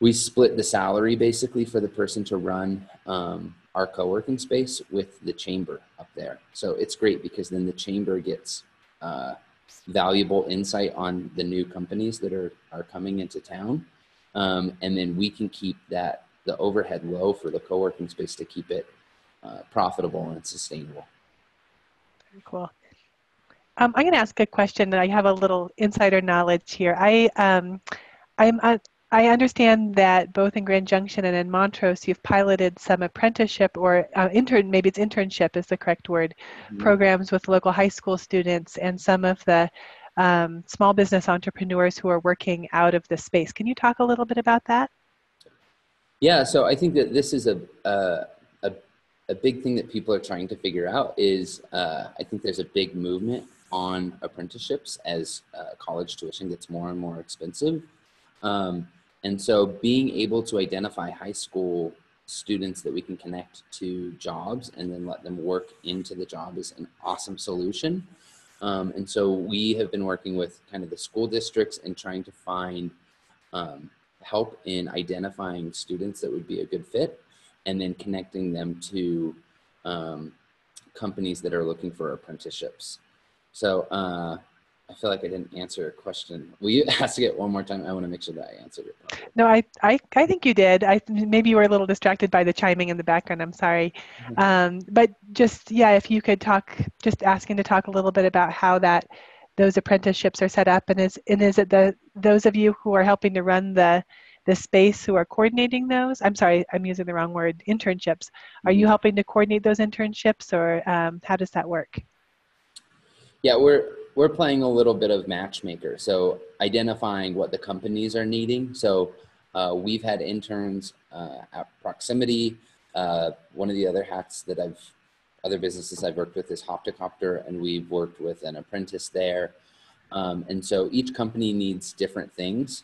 we split the salary basically for the person to run um, our co-working space with the chamber up there. So it's great because then the chamber gets uh, valuable insight on the new companies that are, are coming into town. Um, and then we can keep that the overhead low for the co-working space to keep it uh, profitable and sustainable. Very cool. Um, I'm going to ask a question that I have a little insider knowledge here. I um, I'm uh, I understand that both in Grand Junction and in Montrose, you've piloted some apprenticeship or uh, intern, maybe it's internship is the correct word, mm-hmm. programs with local high school students and some of the um, small business entrepreneurs who are working out of the space. Can you talk a little bit about that? Yeah, so I think that this is a, a, a, a big thing that people are trying to figure out is uh, I think there's a big movement on apprenticeships as uh, college tuition gets more and more expensive. Um, and so being able to identify high school students that we can connect to jobs and then let them work into the job is an awesome solution. Um, and so we have been working with kind of the school districts and trying to find um, help in identifying students that would be a good fit and then connecting them to um, companies that are looking for apprenticeships. So uh, I feel like I didn't answer a question. Will you (laughs) ask it one more time? I want to make sure that I answered it. Properly. No, I, I, I think you did. I maybe you were a little distracted by the chiming in the background. I'm sorry, mm-hmm. um, but just yeah, if you could talk, just asking to talk a little bit about how that those apprenticeships are set up, and is and is it the those of you who are helping to run the the space who are coordinating those? I'm sorry, I'm using the wrong word. Internships. Are you mm-hmm. helping to coordinate those internships, or um, how does that work? Yeah, we're we're playing a little bit of matchmaker. So identifying what the companies are needing. So uh, we've had interns uh, at Proximity. Uh, one of the other hats that I've, other businesses I've worked with is Hoptocopter, and we've worked with an apprentice there. Um, and so each company needs different things.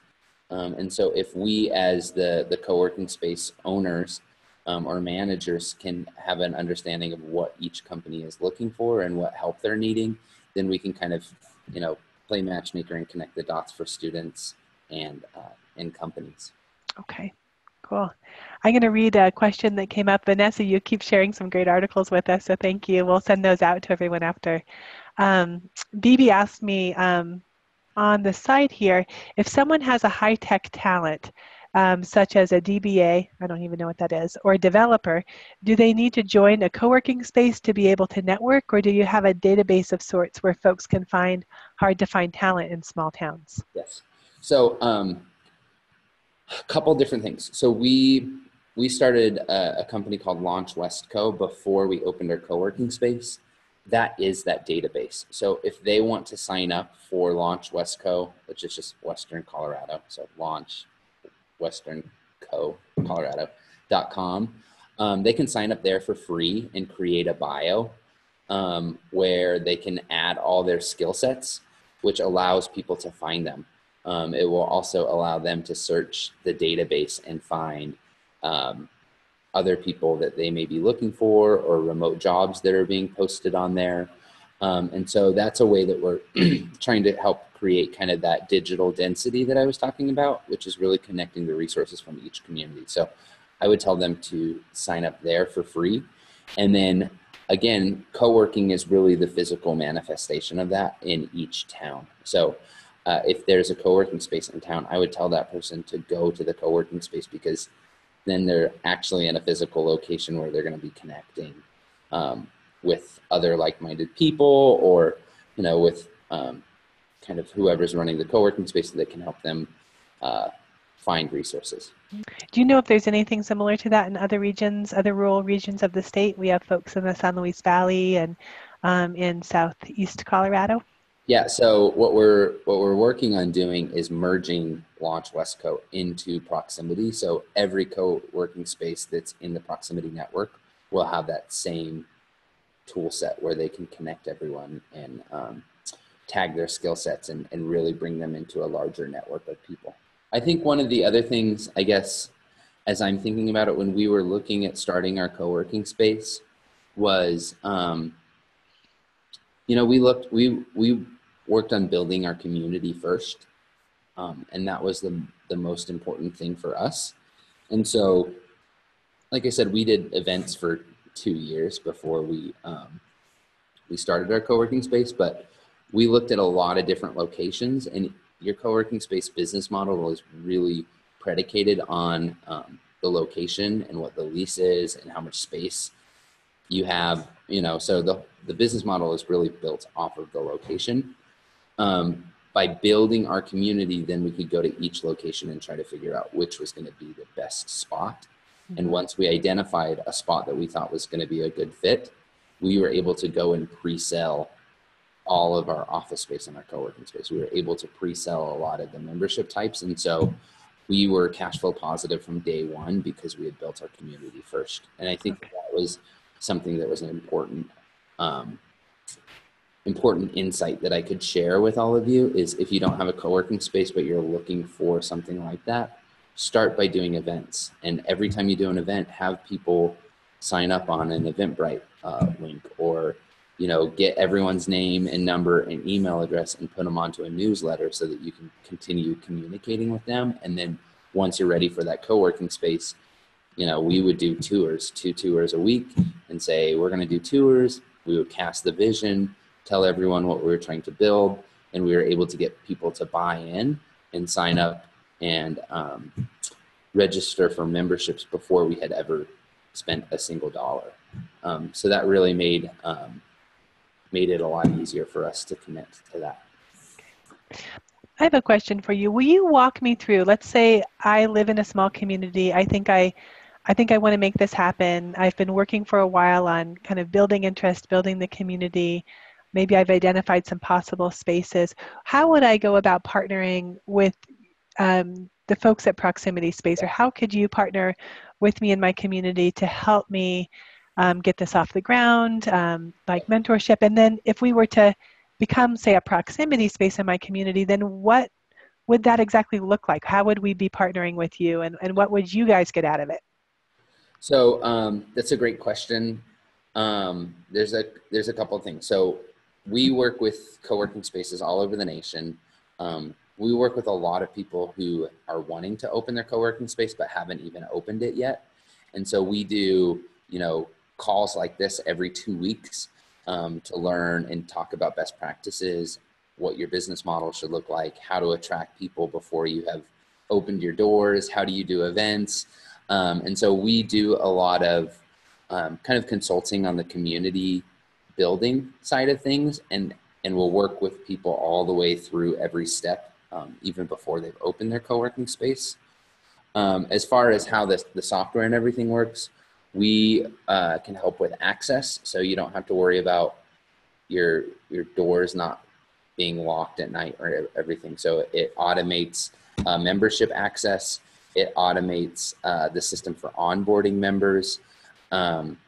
Um, and so if we as the, the co-working space owners um, or managers can have an understanding of what each company is looking for and what help they're needing, then we can kind of, you know, play matchmaker and connect the dots for students and uh, and companies. Okay, cool. I'm going to read a question that came up. Vanessa, you keep sharing some great articles with us, so thank you. We'll send those out to everyone after. Um, BB asked me um, on the site here if someone has a high tech talent um, such as a DBA, I don't even know what that is, or a developer, do they need to join a co-working space to be able to network, or do you have a database of sorts where folks can find hard to find talent in small towns? Yes. So um, a couple different things. So we we started a, a company called Launch Westco before we opened our co-working space. That is that database. So if they want to sign up for Launch Westco, which is just Western Colorado, so Launch Western Co Colorado.com, um, they can sign up there for free and create a bio um, where they can add all their skill sets, which allows people to find them. Um, it will also allow them to search the database and find um, other people that they may be looking for or remote jobs that are being posted on there. Um, and so that's a way that we're (clears throat) trying to help create kind of that digital density that I was talking about, which is really connecting the resources from each community. So I would tell them to sign up there for free. And then again, co working is really the physical manifestation of that in each town. So uh, if there's a co-working space in town, I would tell that person to go to the co-working space because then they're actually in a physical location where they're going to be connecting um, with other like-minded people or you know with um, kind of whoever's running the co-working space that can help them uh, find resources. Do you know if there's anything similar to that in other regions, other rural regions of the state? We have folks in the San Luis Valley and um, in southeast Colorado. Yeah, so what we're what we're working on doing is merging Launch Westco into Proximity. So every co-working space that's in the Proximity network will have that same tool set where they can connect everyone and um, tag their skill sets and, and really bring them into a larger network of people. I think one of the other things, I guess, as I'm thinking about it, when we were looking at starting our co-working space, was um, you know we looked we we worked on building our community first. Um, and that was the, the most important thing for us. And so, like I said, we did events for two years before we, um, we started our co-working space, but we looked at a lot of different locations and your co-working space business model is really predicated on um, the location and what the lease is and how much space you have you know so the, the business model is really built off of the location um, by building our community, then we could go to each location and try to figure out which was going to be the best spot. Mm-hmm. And once we identified a spot that we thought was going to be a good fit, we were able to go and pre-sell all of our office space and our co-working space. We were able to pre-sell a lot of the membership types. And so we were cash flow positive from day one because we had built our community first. And I think okay. that was something that was an important um, important insight that I could share with all of you is if you don't have a co-working space but you're looking for something like that, start by doing events. And every time you do an event, have people sign up on an Eventbrite uh, link or you know get everyone's name and number and email address and put them onto a newsletter so that you can continue communicating with them. And then once you're ready for that co-working space, you know we would do tours, two tours a week, and say we're going to do tours. We would cast the vision tell everyone what we were trying to build, and we were able to get people to buy in and sign up and um, register for memberships before we had ever spent a single dollar. Um, so that really made um, made it a lot easier for us to commit to that. I have a question for you. Will you walk me through? Let's say I live in a small community. I think I I think I want to make this happen. I've been working for a while on kind of building interest, building the community maybe I've identified some possible spaces. How would I go about partnering with um, the folks at Proximity Space, or how could you partner with me in my community to help me um, get this off the ground, um, like mentorship? And then if we were to become, say, a proximity space in my community, then what would that exactly look like? How would we be partnering with you, and, and what would you guys get out of it? So um, that's a great question. Um, there's a there's a couple of things. So we work with co-working spaces all over the nation. Um, we work with a lot of people who are wanting to open their co-working space but haven't even opened it yet. And so we do, you know, calls like this every two weeks um, to learn and talk about best practices, what your business model should look like, how to attract people before you have opened your doors? How do you do events? Um, and so we do a lot of um, kind of consulting on the community building side of things, and and we'll work with people all the way through every step, um, even before they've opened their co-working space. Um, as far as how this, the software and everything works, we uh, can help with access, so you don't have to worry about your your doors not being locked at night or everything. So it automates uh, membership access. It automates uh, the system for onboarding members, um,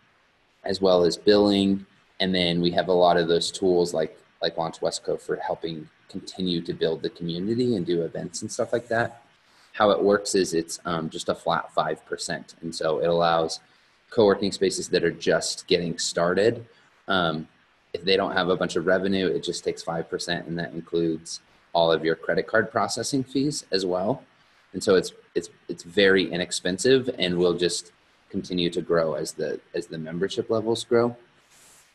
as well as billing. And then we have a lot of those tools like like Launch Westco for helping continue to build the community and do events and stuff like that. How it works is it's um, just a flat five percent, and so it allows co-working spaces that are just getting started. Um, if they don't have a bunch of revenue, it just takes five percent, and that includes all of your credit card processing fees as well. And so it's it's it's very inexpensive, and will just continue to grow as the as the membership levels grow.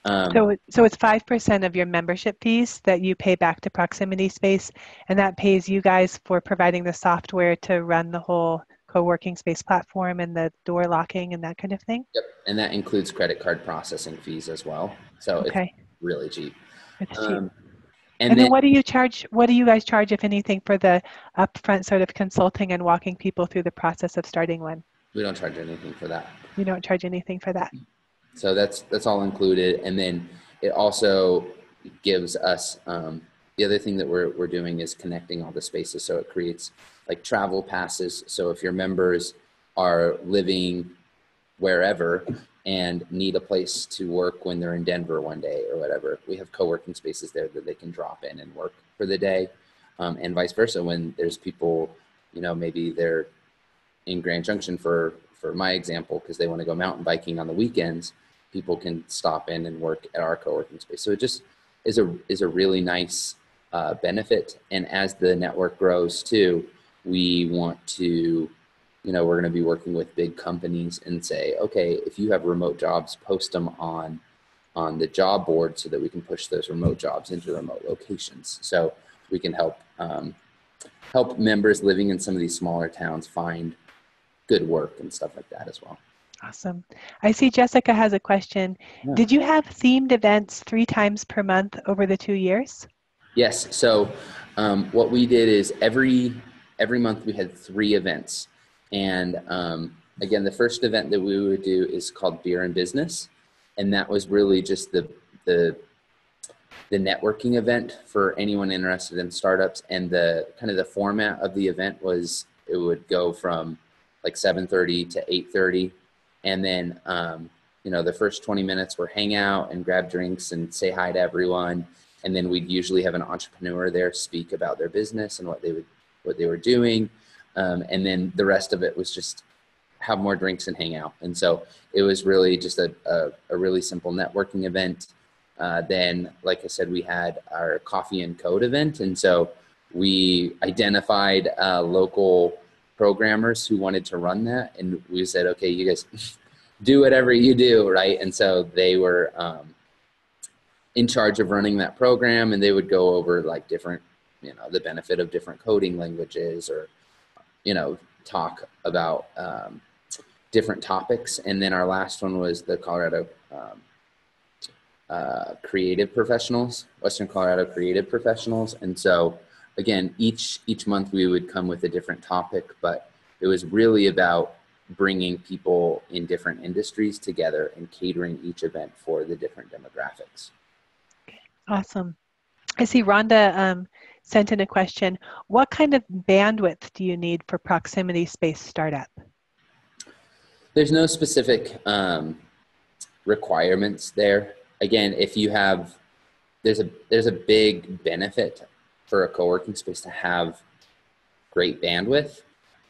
Um, so, so it's five percent of your membership fees that you pay back to Proximity Space, and that pays you guys for providing the software to run the whole co-working space platform and the door locking and that kind of thing. Yep, and that includes credit card processing fees as well. So okay. it's really cheap. It's cheap. Um, and, and then, then, what do you charge? What do you guys charge, if anything, for the upfront sort of consulting and walking people through the process of starting one? We don't charge anything for that. You don't charge anything for that. So that's that's all included, and then it also gives us um, the other thing that we're we're doing is connecting all the spaces. So it creates like travel passes. So if your members are living wherever and need a place to work when they're in Denver one day or whatever, we have co-working spaces there that they can drop in and work for the day, um, and vice versa. When there's people, you know, maybe they're in Grand Junction for for my example, because they want to go mountain biking on the weekends, people can stop in and work at our co-working space. So it just is a is a really nice uh, benefit. And as the network grows too, we want to, you know, we're going to be working with big companies and say, okay, if you have remote jobs, post them on on the job board so that we can push those remote jobs into remote locations. So we can help um, help members living in some of these smaller towns find good work and stuff like that as well. Awesome. I see Jessica has a question. Yeah. Did you have themed events three times per month over the two years? Yes. So um, what we did is every every month we had three events, and um, again, the first event that we would do is called Beer and Business, and that was really just the the the networking event for anyone interested in startups. And the kind of the format of the event was it would go from like 7.30 to 8.30 and then um, you know the first 20 minutes were hang out and grab drinks and say hi to everyone. And then we'd usually have an entrepreneur there speak about their business and what they would what they were doing. Um, and then the rest of it was just have more drinks and hang out. And so it was really just a, a, a really simple networking event. Uh, then like i said we had our coffee and code event. And so we identified uh, local programmers who wanted to run that, and we said, okay, you guys (laughs) do whatever you do, right? And so they were um, in charge of running that program, and they would go over like different, you know, the benefit of different coding languages, or you know, talk about um, different topics. And then our last one was the Colorado. Um, uh, creative professionals, Western Colorado creative professionals, and so again, each each month we would come with a different topic, but it was really about bringing people in different industries together and catering each event for the different demographics. Awesome. I see Rhonda um, sent in a question. What kind of bandwidth do you need for proximity space startup? There's no specific um, requirements there. Again, if you have, there's a there's a big benefit for a co-working space to have great bandwidth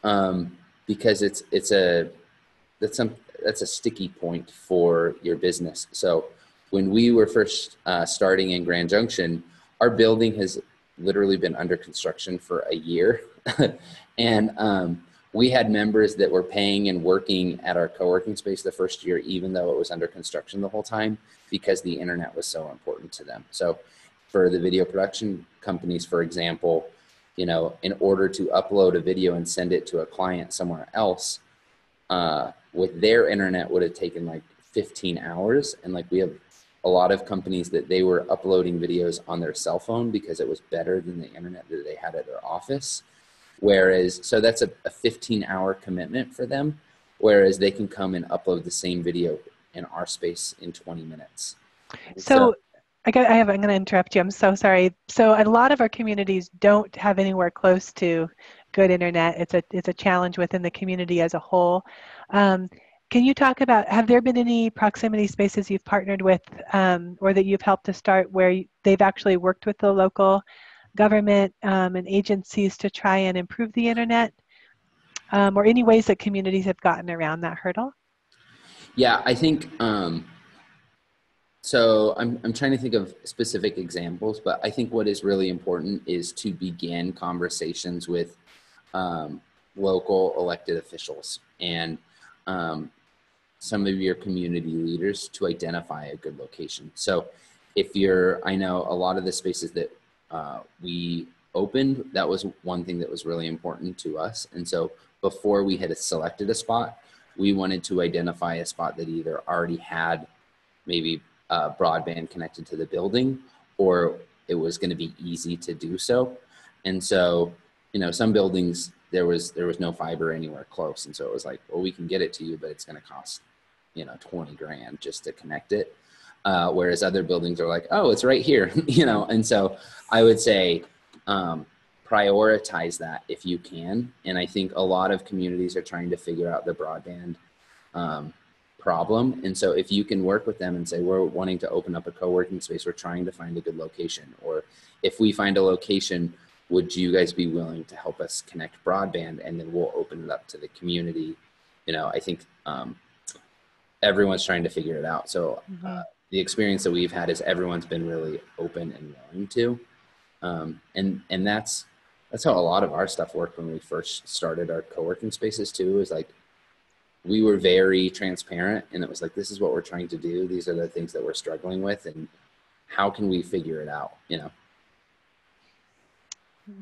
um, because it's it's a that's some that's a sticky point for your business. So when we were first uh, starting in Grand Junction, our building has literally been under construction for a year, (laughs) and um, we had members that were paying and working at our co-working space the first year, even though it was under construction the whole time, because the internet was so important to them. So for the video production companies, for example, you know, in order to upload a video and send it to a client somewhere else, uh, with their internet would have taken like 15 hours. And like we have a lot of companies that they were uploading videos on their cell phone because it was better than the internet that they had at their office. Whereas, so that's a, a 15 hour commitment for them. Whereas they can come and upload the same video in our space in 20 minutes. So, so I got, I have, I'm going to interrupt you. I'm so sorry. So a lot of our communities don't have anywhere close to good internet. It's a, it's a challenge within the community as a whole. Um, can you talk about, have there been any proximity spaces you've partnered with um, or that you've helped to start where they've actually worked with the local government um, and agencies to try and improve the internet? Um, or any ways that communities have gotten around that hurdle? Yeah, I think um, so I'm, I'm trying to think of specific examples, but I think what is really important is to begin conversations with um, local elected officials and um, some of your community leaders to identify a good location. So if you're, I know a lot of the spaces that uh, we opened, that was one thing that was really important to us. And so before we had selected a spot, we wanted to identify a spot that either already had maybe uh, broadband connected to the building or it was going to be easy to do so. And so you know some buildings there was there was no fiber anywhere close. And so it was like well we can get it to you but it's going to cost you know 20 grand just to connect it. Uh, whereas other buildings are like oh it's right here (laughs) you know? And so i would say um, prioritize that if you can. And i think a lot of communities are trying to figure out the broadband um, problem. And so if you can work with them and say, we're wanting to open up a co-working space, we're trying to find a good location. Or if we find a location, would you guys be willing to help us connect broadband? And then we'll open it up to the community. You know, I think um, everyone's trying to figure it out. So uh, mm-hmm. the experience that we've had is everyone's been really open and willing to. Um, and, and that's, that's how a lot of our stuff worked when we first started our co-working spaces too, is like, we were very transparent and it was like this is what we're trying to do. These are the things that we're struggling with and how can we figure it out? You know?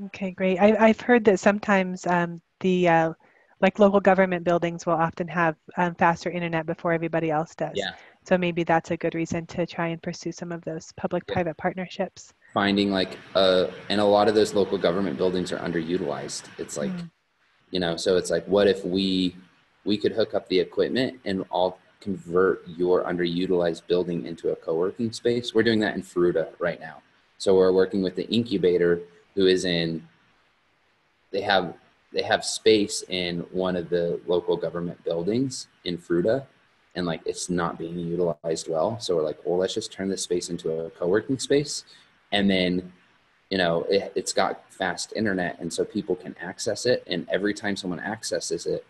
Okay great. I, have heard that sometimes um, the uh, like local government buildings will often have um, faster internet before everybody else does. Yeah. So maybe that's a good reason to try and pursue some of those public-private yeah. partnerships. Finding like uh and a lot of those local government buildings are underutilized. It's like mm. you know so it's like what if we we could hook up the equipment and all convert your underutilized building into a co-working space. We're doing that in Fruita right now. So we're working with the incubator who is in they have they have space in one of the local government buildings in Fruita and like it's not being utilized well. So we're like, well, let's just turn this space into a co-working space. And then, you know, it, it's got fast internet and so people can access it. And every time someone accesses it,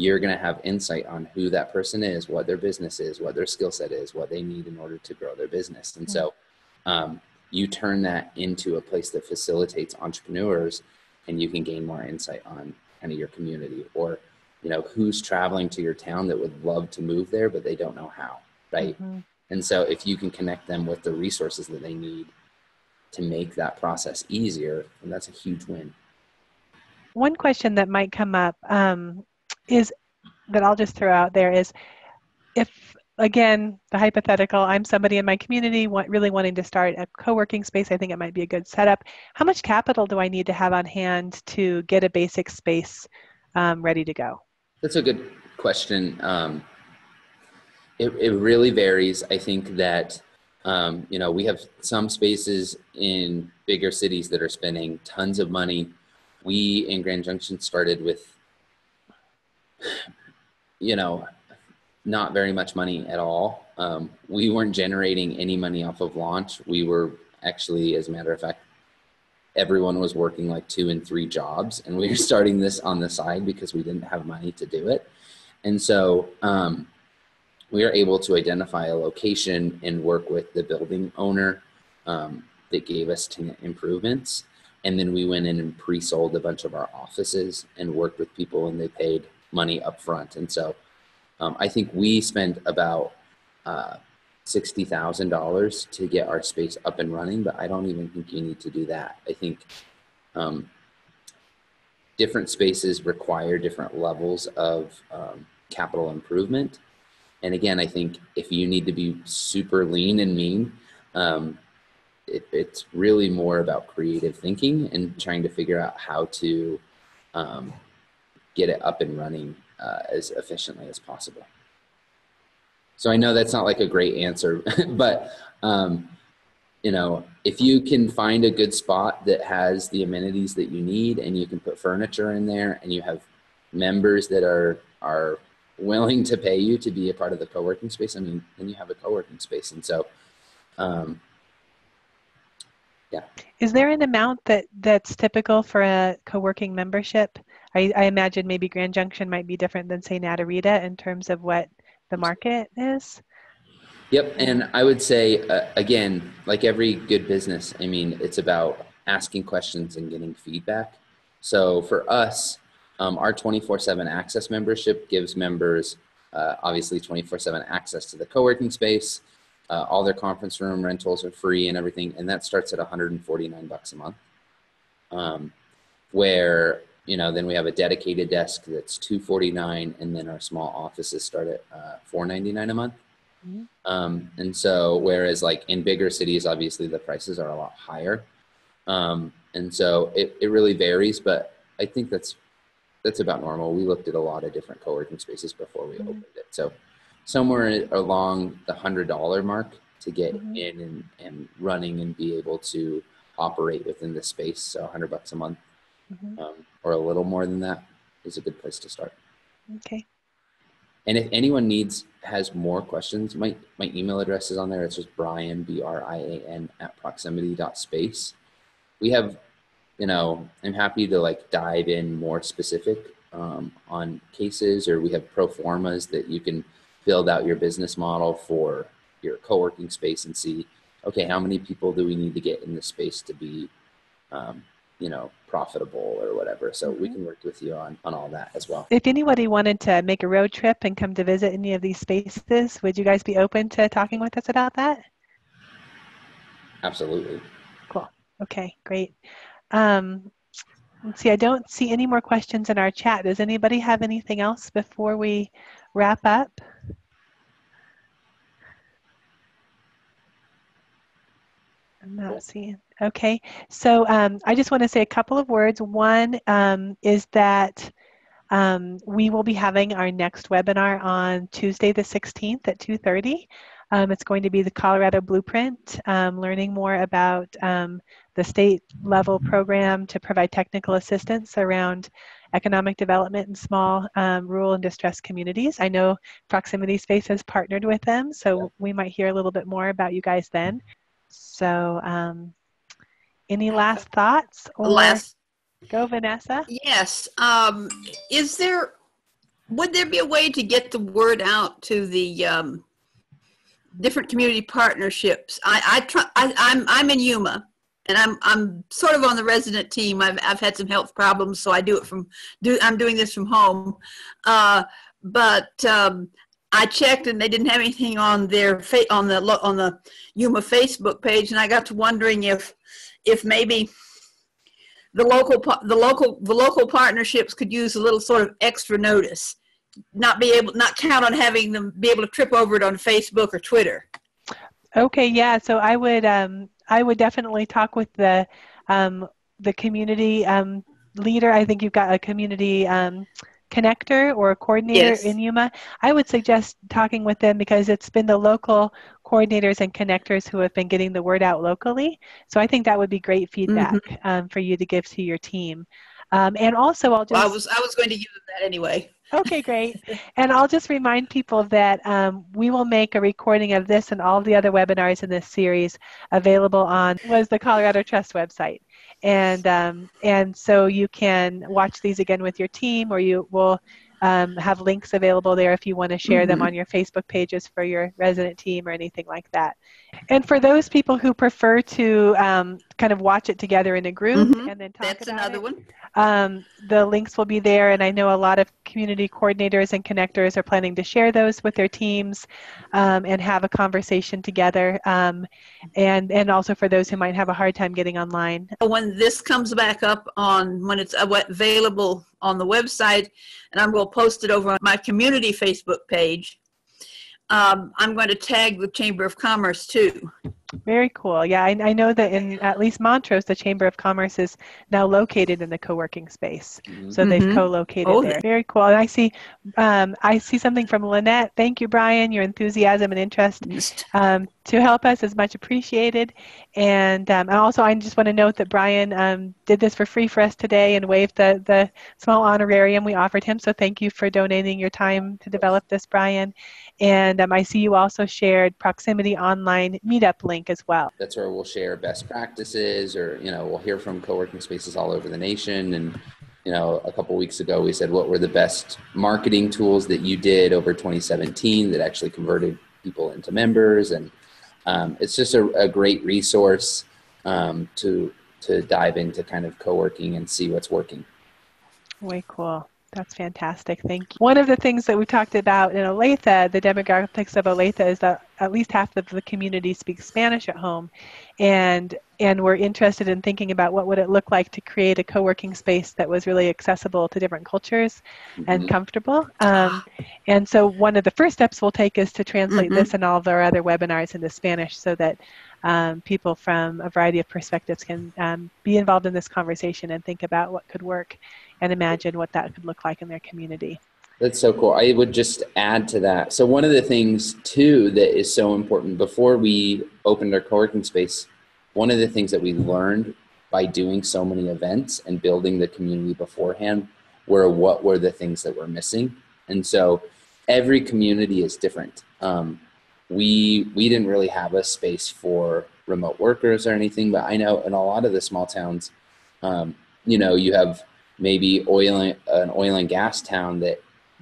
you're going to have insight on who that person is, what their business is, what their skill set is, what they need in order to grow their business. And so um, you turn that into a place that facilitates entrepreneurs and you can gain more insight on kind of your community or, you know, who's traveling to your town that would love to move there, but they don't know how, right? Mm-hmm. And so if you can connect them with the resources that they need to make that process easier, and that's a huge win. One question that might come up um, is that I'll just throw out there is if again the hypothetical i'm somebody in my community want, really wanting to start a co-working space i think it might be a good setup. How much capital do i need to have on hand to get a basic space um, ready to go? That's a good question. Um, it, it really varies. I think that um, you know we have some spaces in bigger cities that are spending tons of money. We in grand junction started with you know, not very much money at all. Um, we weren't generating any money off of launch. We were actually, as a matter of fact, everyone was working like two and three jobs, and we were (laughs) starting this on the side because we didn't have money to do it. And so um, we were able to identify a location and work with the building owner um, that gave us tenant improvements. And then we went in and pre sold a bunch of our offices and worked with people, and they paid money up front. And so um, I think we spent about uh, $60,000 to get our space up and running, but I don't even think you need to do that. I think um, different spaces require different levels of um, capital improvement. And again, I think if you need to be super lean and mean, um, it, it's really more about creative thinking and trying to figure out how to um, get it up and running uh, as efficiently as possible. So I know that's not like a great answer, (laughs) but um, you know, if you can find a good spot that has the amenities that you need, and you can put furniture in there, and you have members that are are willing to pay you to be a part of the co-working space, I mean, then you have a co-working space. And so, um, yeah. Is there an amount that that's typical for a co-working membership? I, I imagine maybe Grand Junction might be different than say Naturita in terms of what the market is. Yep, and I would say uh, again, like every good business, I mean, it's about asking questions and getting feedback. So for us, um, our 24/7 access membership gives members uh, obviously 24/7 access to the co-working space. Uh, all their conference room rentals are free and everything, and that starts at 149 bucks a month. Um, where you know, then we have a dedicated desk that's 249, and then our small offices start at uh, 499 a month. Mm-hmm. Um, and so, whereas like in bigger cities, obviously the prices are a lot higher. Um, and so it, it really varies, but I think that's that's about normal. We looked at a lot of different co-working spaces before we mm-hmm. opened it. So somewhere along the hundred dollar mark to get mm-hmm. in and, and running and be able to operate within the space. So hundred bucks a month mm-hmm. um, or a little more than that is a good place to start. Okay. And if anyone needs has more questions, my my email address is on there. It's just Brian B R I A N at proximity dot space. We have, you know, I'm happy to like dive in more specific um, on cases, or we have pro formas that you can build out your business model for your co-working space and see, okay, how many people do we need to get in this space to be, um, you know, profitable or whatever. So we mm-hmm. can work with you on, on all that as well. If anybody wanted to make a road trip and come to visit any of these spaces, would you guys be open to talking with us about that? Absolutely. Cool. Okay, great. Um, let's see, I don't see any more questions in our chat. Does anybody have anything else before we wrap up? I'm not seeing. Okay, so um, I just want to say a couple of words. One um, is that um, we will be having our next webinar on Tuesday the 16th at 2.30. Um, it's going to be the Colorado Blueprint, um, learning more about um, the state level program to provide technical assistance around economic development in small rural and distressed communities. I know Proximity Space has partnered with them, so we might hear a little bit more about you guys then. So um, any last thoughts? Or last. Go, Vanessa. Yes. Um, is there? Would there be a way to get the word out to the um, different community partnerships? I, I try. I, I'm I'm in Yuma, and I'm I'm sort of on the resident team. I've I've had some health problems, so I do it from do. I'm doing this from home, uh, but um, I checked and they didn't have anything on their fa- on the on the Yuma Facebook page, and I got to wondering if if maybe the local the local the local partnerships could use a little sort of extra notice not be able not count on having them be able to trip over it on facebook or twitter. Okay yeah so i would um i would definitely talk with the um the community um leader. I think you've got a community um connector or coordinator yes. in Yuma, I would suggest talking with them because it's been the local coordinators and connectors who have been getting the word out locally. So I think that would be great feedback mm-hmm. um, for you to give to your team. Um, and also, I'll just. Well, I was I was going to use that anyway. okay, great. (laughs) And I'll just remind people that um, we will make a recording of this and all the other webinars in this series available on was the Colorado Trust website and um, and so you can watch these again with your team, or you will um, have links available there if you want to share mm-hmm. them on your Facebook pages for your resident team or anything like that. And for those people who prefer to um, kind of watch it together in a group mm-hmm. and then talk That's about another it, one. Um, the links will be there, and I know a lot of community coordinators and connectors are planning to share those with their teams um, and have a conversation together. Um, and and also for those who might have a hard time getting online. When this comes back up on when it's available on the website, and I'm going to post it over on my community Facebook page. Um, I'm going to tag the Chamber of Commerce too. Very cool. Yeah, I, I, know that in at least Montrose, the Chamber of Commerce is now located in the co-working space. Mm-hmm. So they've mm-hmm. co-located oh, there. Very cool. And I see, um, I see something from Lynette. Thank you, Brian. Your enthusiasm and interest um, to help us is much appreciated. And, um, also, I just want to note that Brian um, did this for free for us today and waived the the small honorarium we offered him. So thank you for donating your time to develop this, Brian. And um, I see you also shared Proximity Online Meetup link as well. That's where we'll share best practices, or you know, we'll hear from co-working spaces all over the nation. And you know, a couple weeks ago, we said what were the best marketing tools that you did over 2017 that actually converted people into members, and um, it's just a, a great resource um, to to dive into kind of co-working and see what's working. Way cool. That's fantastic. Thank you. One of the things that we talked about in Olathe, the demographics of Olathe, is that at least half of the community speaks Spanish at home, and and we're interested in thinking about what would it look like to create a co-working space that was really accessible to different cultures mm-hmm. and comfortable. Um, and so one of the first steps we'll take is to translate mm-hmm. this and all of our other webinars into Spanish so that um, people from a variety of perspectives can um, be involved in this conversation and think about what could work and imagine what that could look like in their community. That's so cool. I would just add to that. So one of the things too that is so important before we opened our co-working space, one of the things that we learned by doing so many events and building the community beforehand were what were the things that were missing. And so every community is different. Um, we we didn't really have a space for remote workers or anything, but I know in a lot of the small towns, um, you know, you have maybe oil an oil and gas town that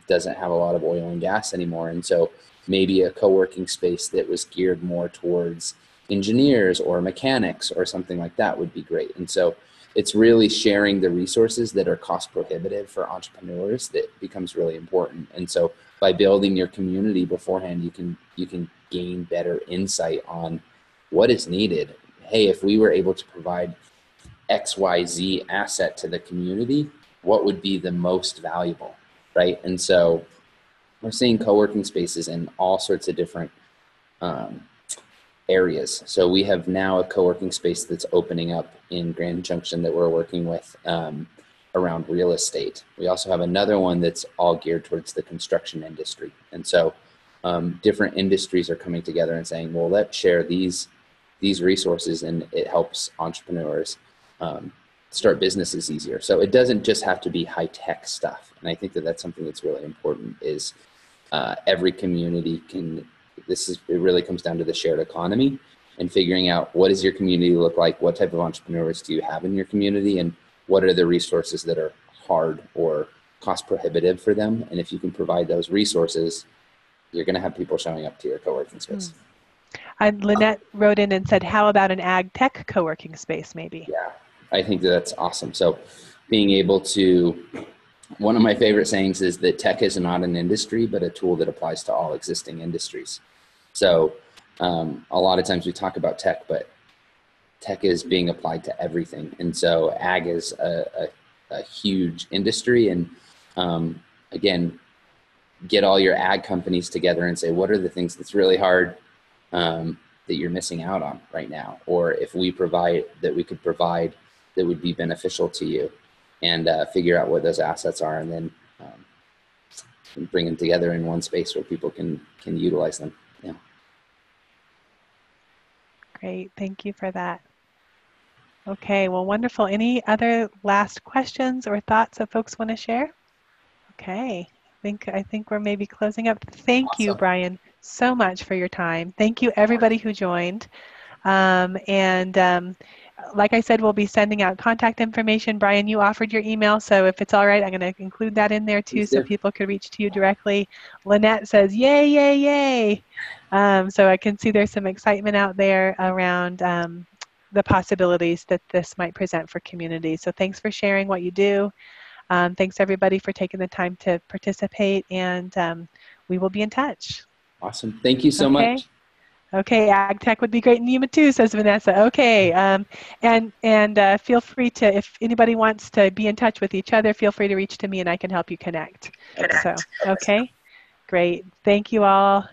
doesn't have a lot of oil and gas anymore. And so maybe a co-working space that was geared more towards engineers or mechanics or something like that would be great. And so it's really sharing the resources that are cost prohibitive for entrepreneurs that becomes really important. And so by building your community beforehand you can you can gain better insight on what is needed. Hey if we were able to provide XYZ asset to the community, what would be the most valuable, right? And so we're seeing co-working spaces in all sorts of different um, areas. So we have now a co-working space that's opening up in Grand Junction that we're working with um, around real estate. We also have another one that's all geared towards the construction industry. And so um, different industries are coming together and saying, well, let's share these these resources and it helps entrepreneurs um, start businesses easier. So it doesn't just have to be high tech stuff. And I think that that's something that's really important is uh, every community can, this is, it really comes down to the shared economy and figuring out what does your community look like? What type of entrepreneurs do you have in your community? And what are the resources that are hard or cost prohibitive for them? And if you can provide those resources, you're going to have people showing up to your co-working space. Mm. And Lynette wrote in and said, how about an ag tech co-working space maybe? Yeah, I think that that's awesome. So being able to, one of my favorite sayings is that tech is not an industry, but a tool that applies to all existing industries. So um, a lot of times we talk about tech, but tech is being applied to everything. And so ag is a, a, a huge industry. And um, again, get all your ag companies together and say, what are the things that's really hard um, that you're missing out on right now? Or if we provide that we could provide that would be beneficial to you and uh, figure out what those assets are and then um, bring them together in one space where people can can utilize them. Yeah. Great. Thank you for that. Okay. Well wonderful. Any other last questions or thoughts that folks want to share? Okay. I think i think we're maybe closing up. Thank awesome. you brian so much for your time. Thank you everybody who joined. Um, and um, like I said, we'll be sending out contact information. Brian, you offered your email, so if it's all right, I'm going to include that in there too so people could reach to you directly. Lynette says, yay, yay, yay. Um, so I can see there's some excitement out there around um, the possibilities that this might present for communities. So thanks for sharing what you do. Um, thanks everybody for taking the time to participate, and um, we will be in touch. Awesome. Thank you so Okay. much. Okay, ag tech would be great in Yuma too, says Vanessa. Okay, um, and and uh, feel free to, if anybody wants to be in touch with each other, feel free to reach to me and I can help you connect. So, okay, great. Thank you all.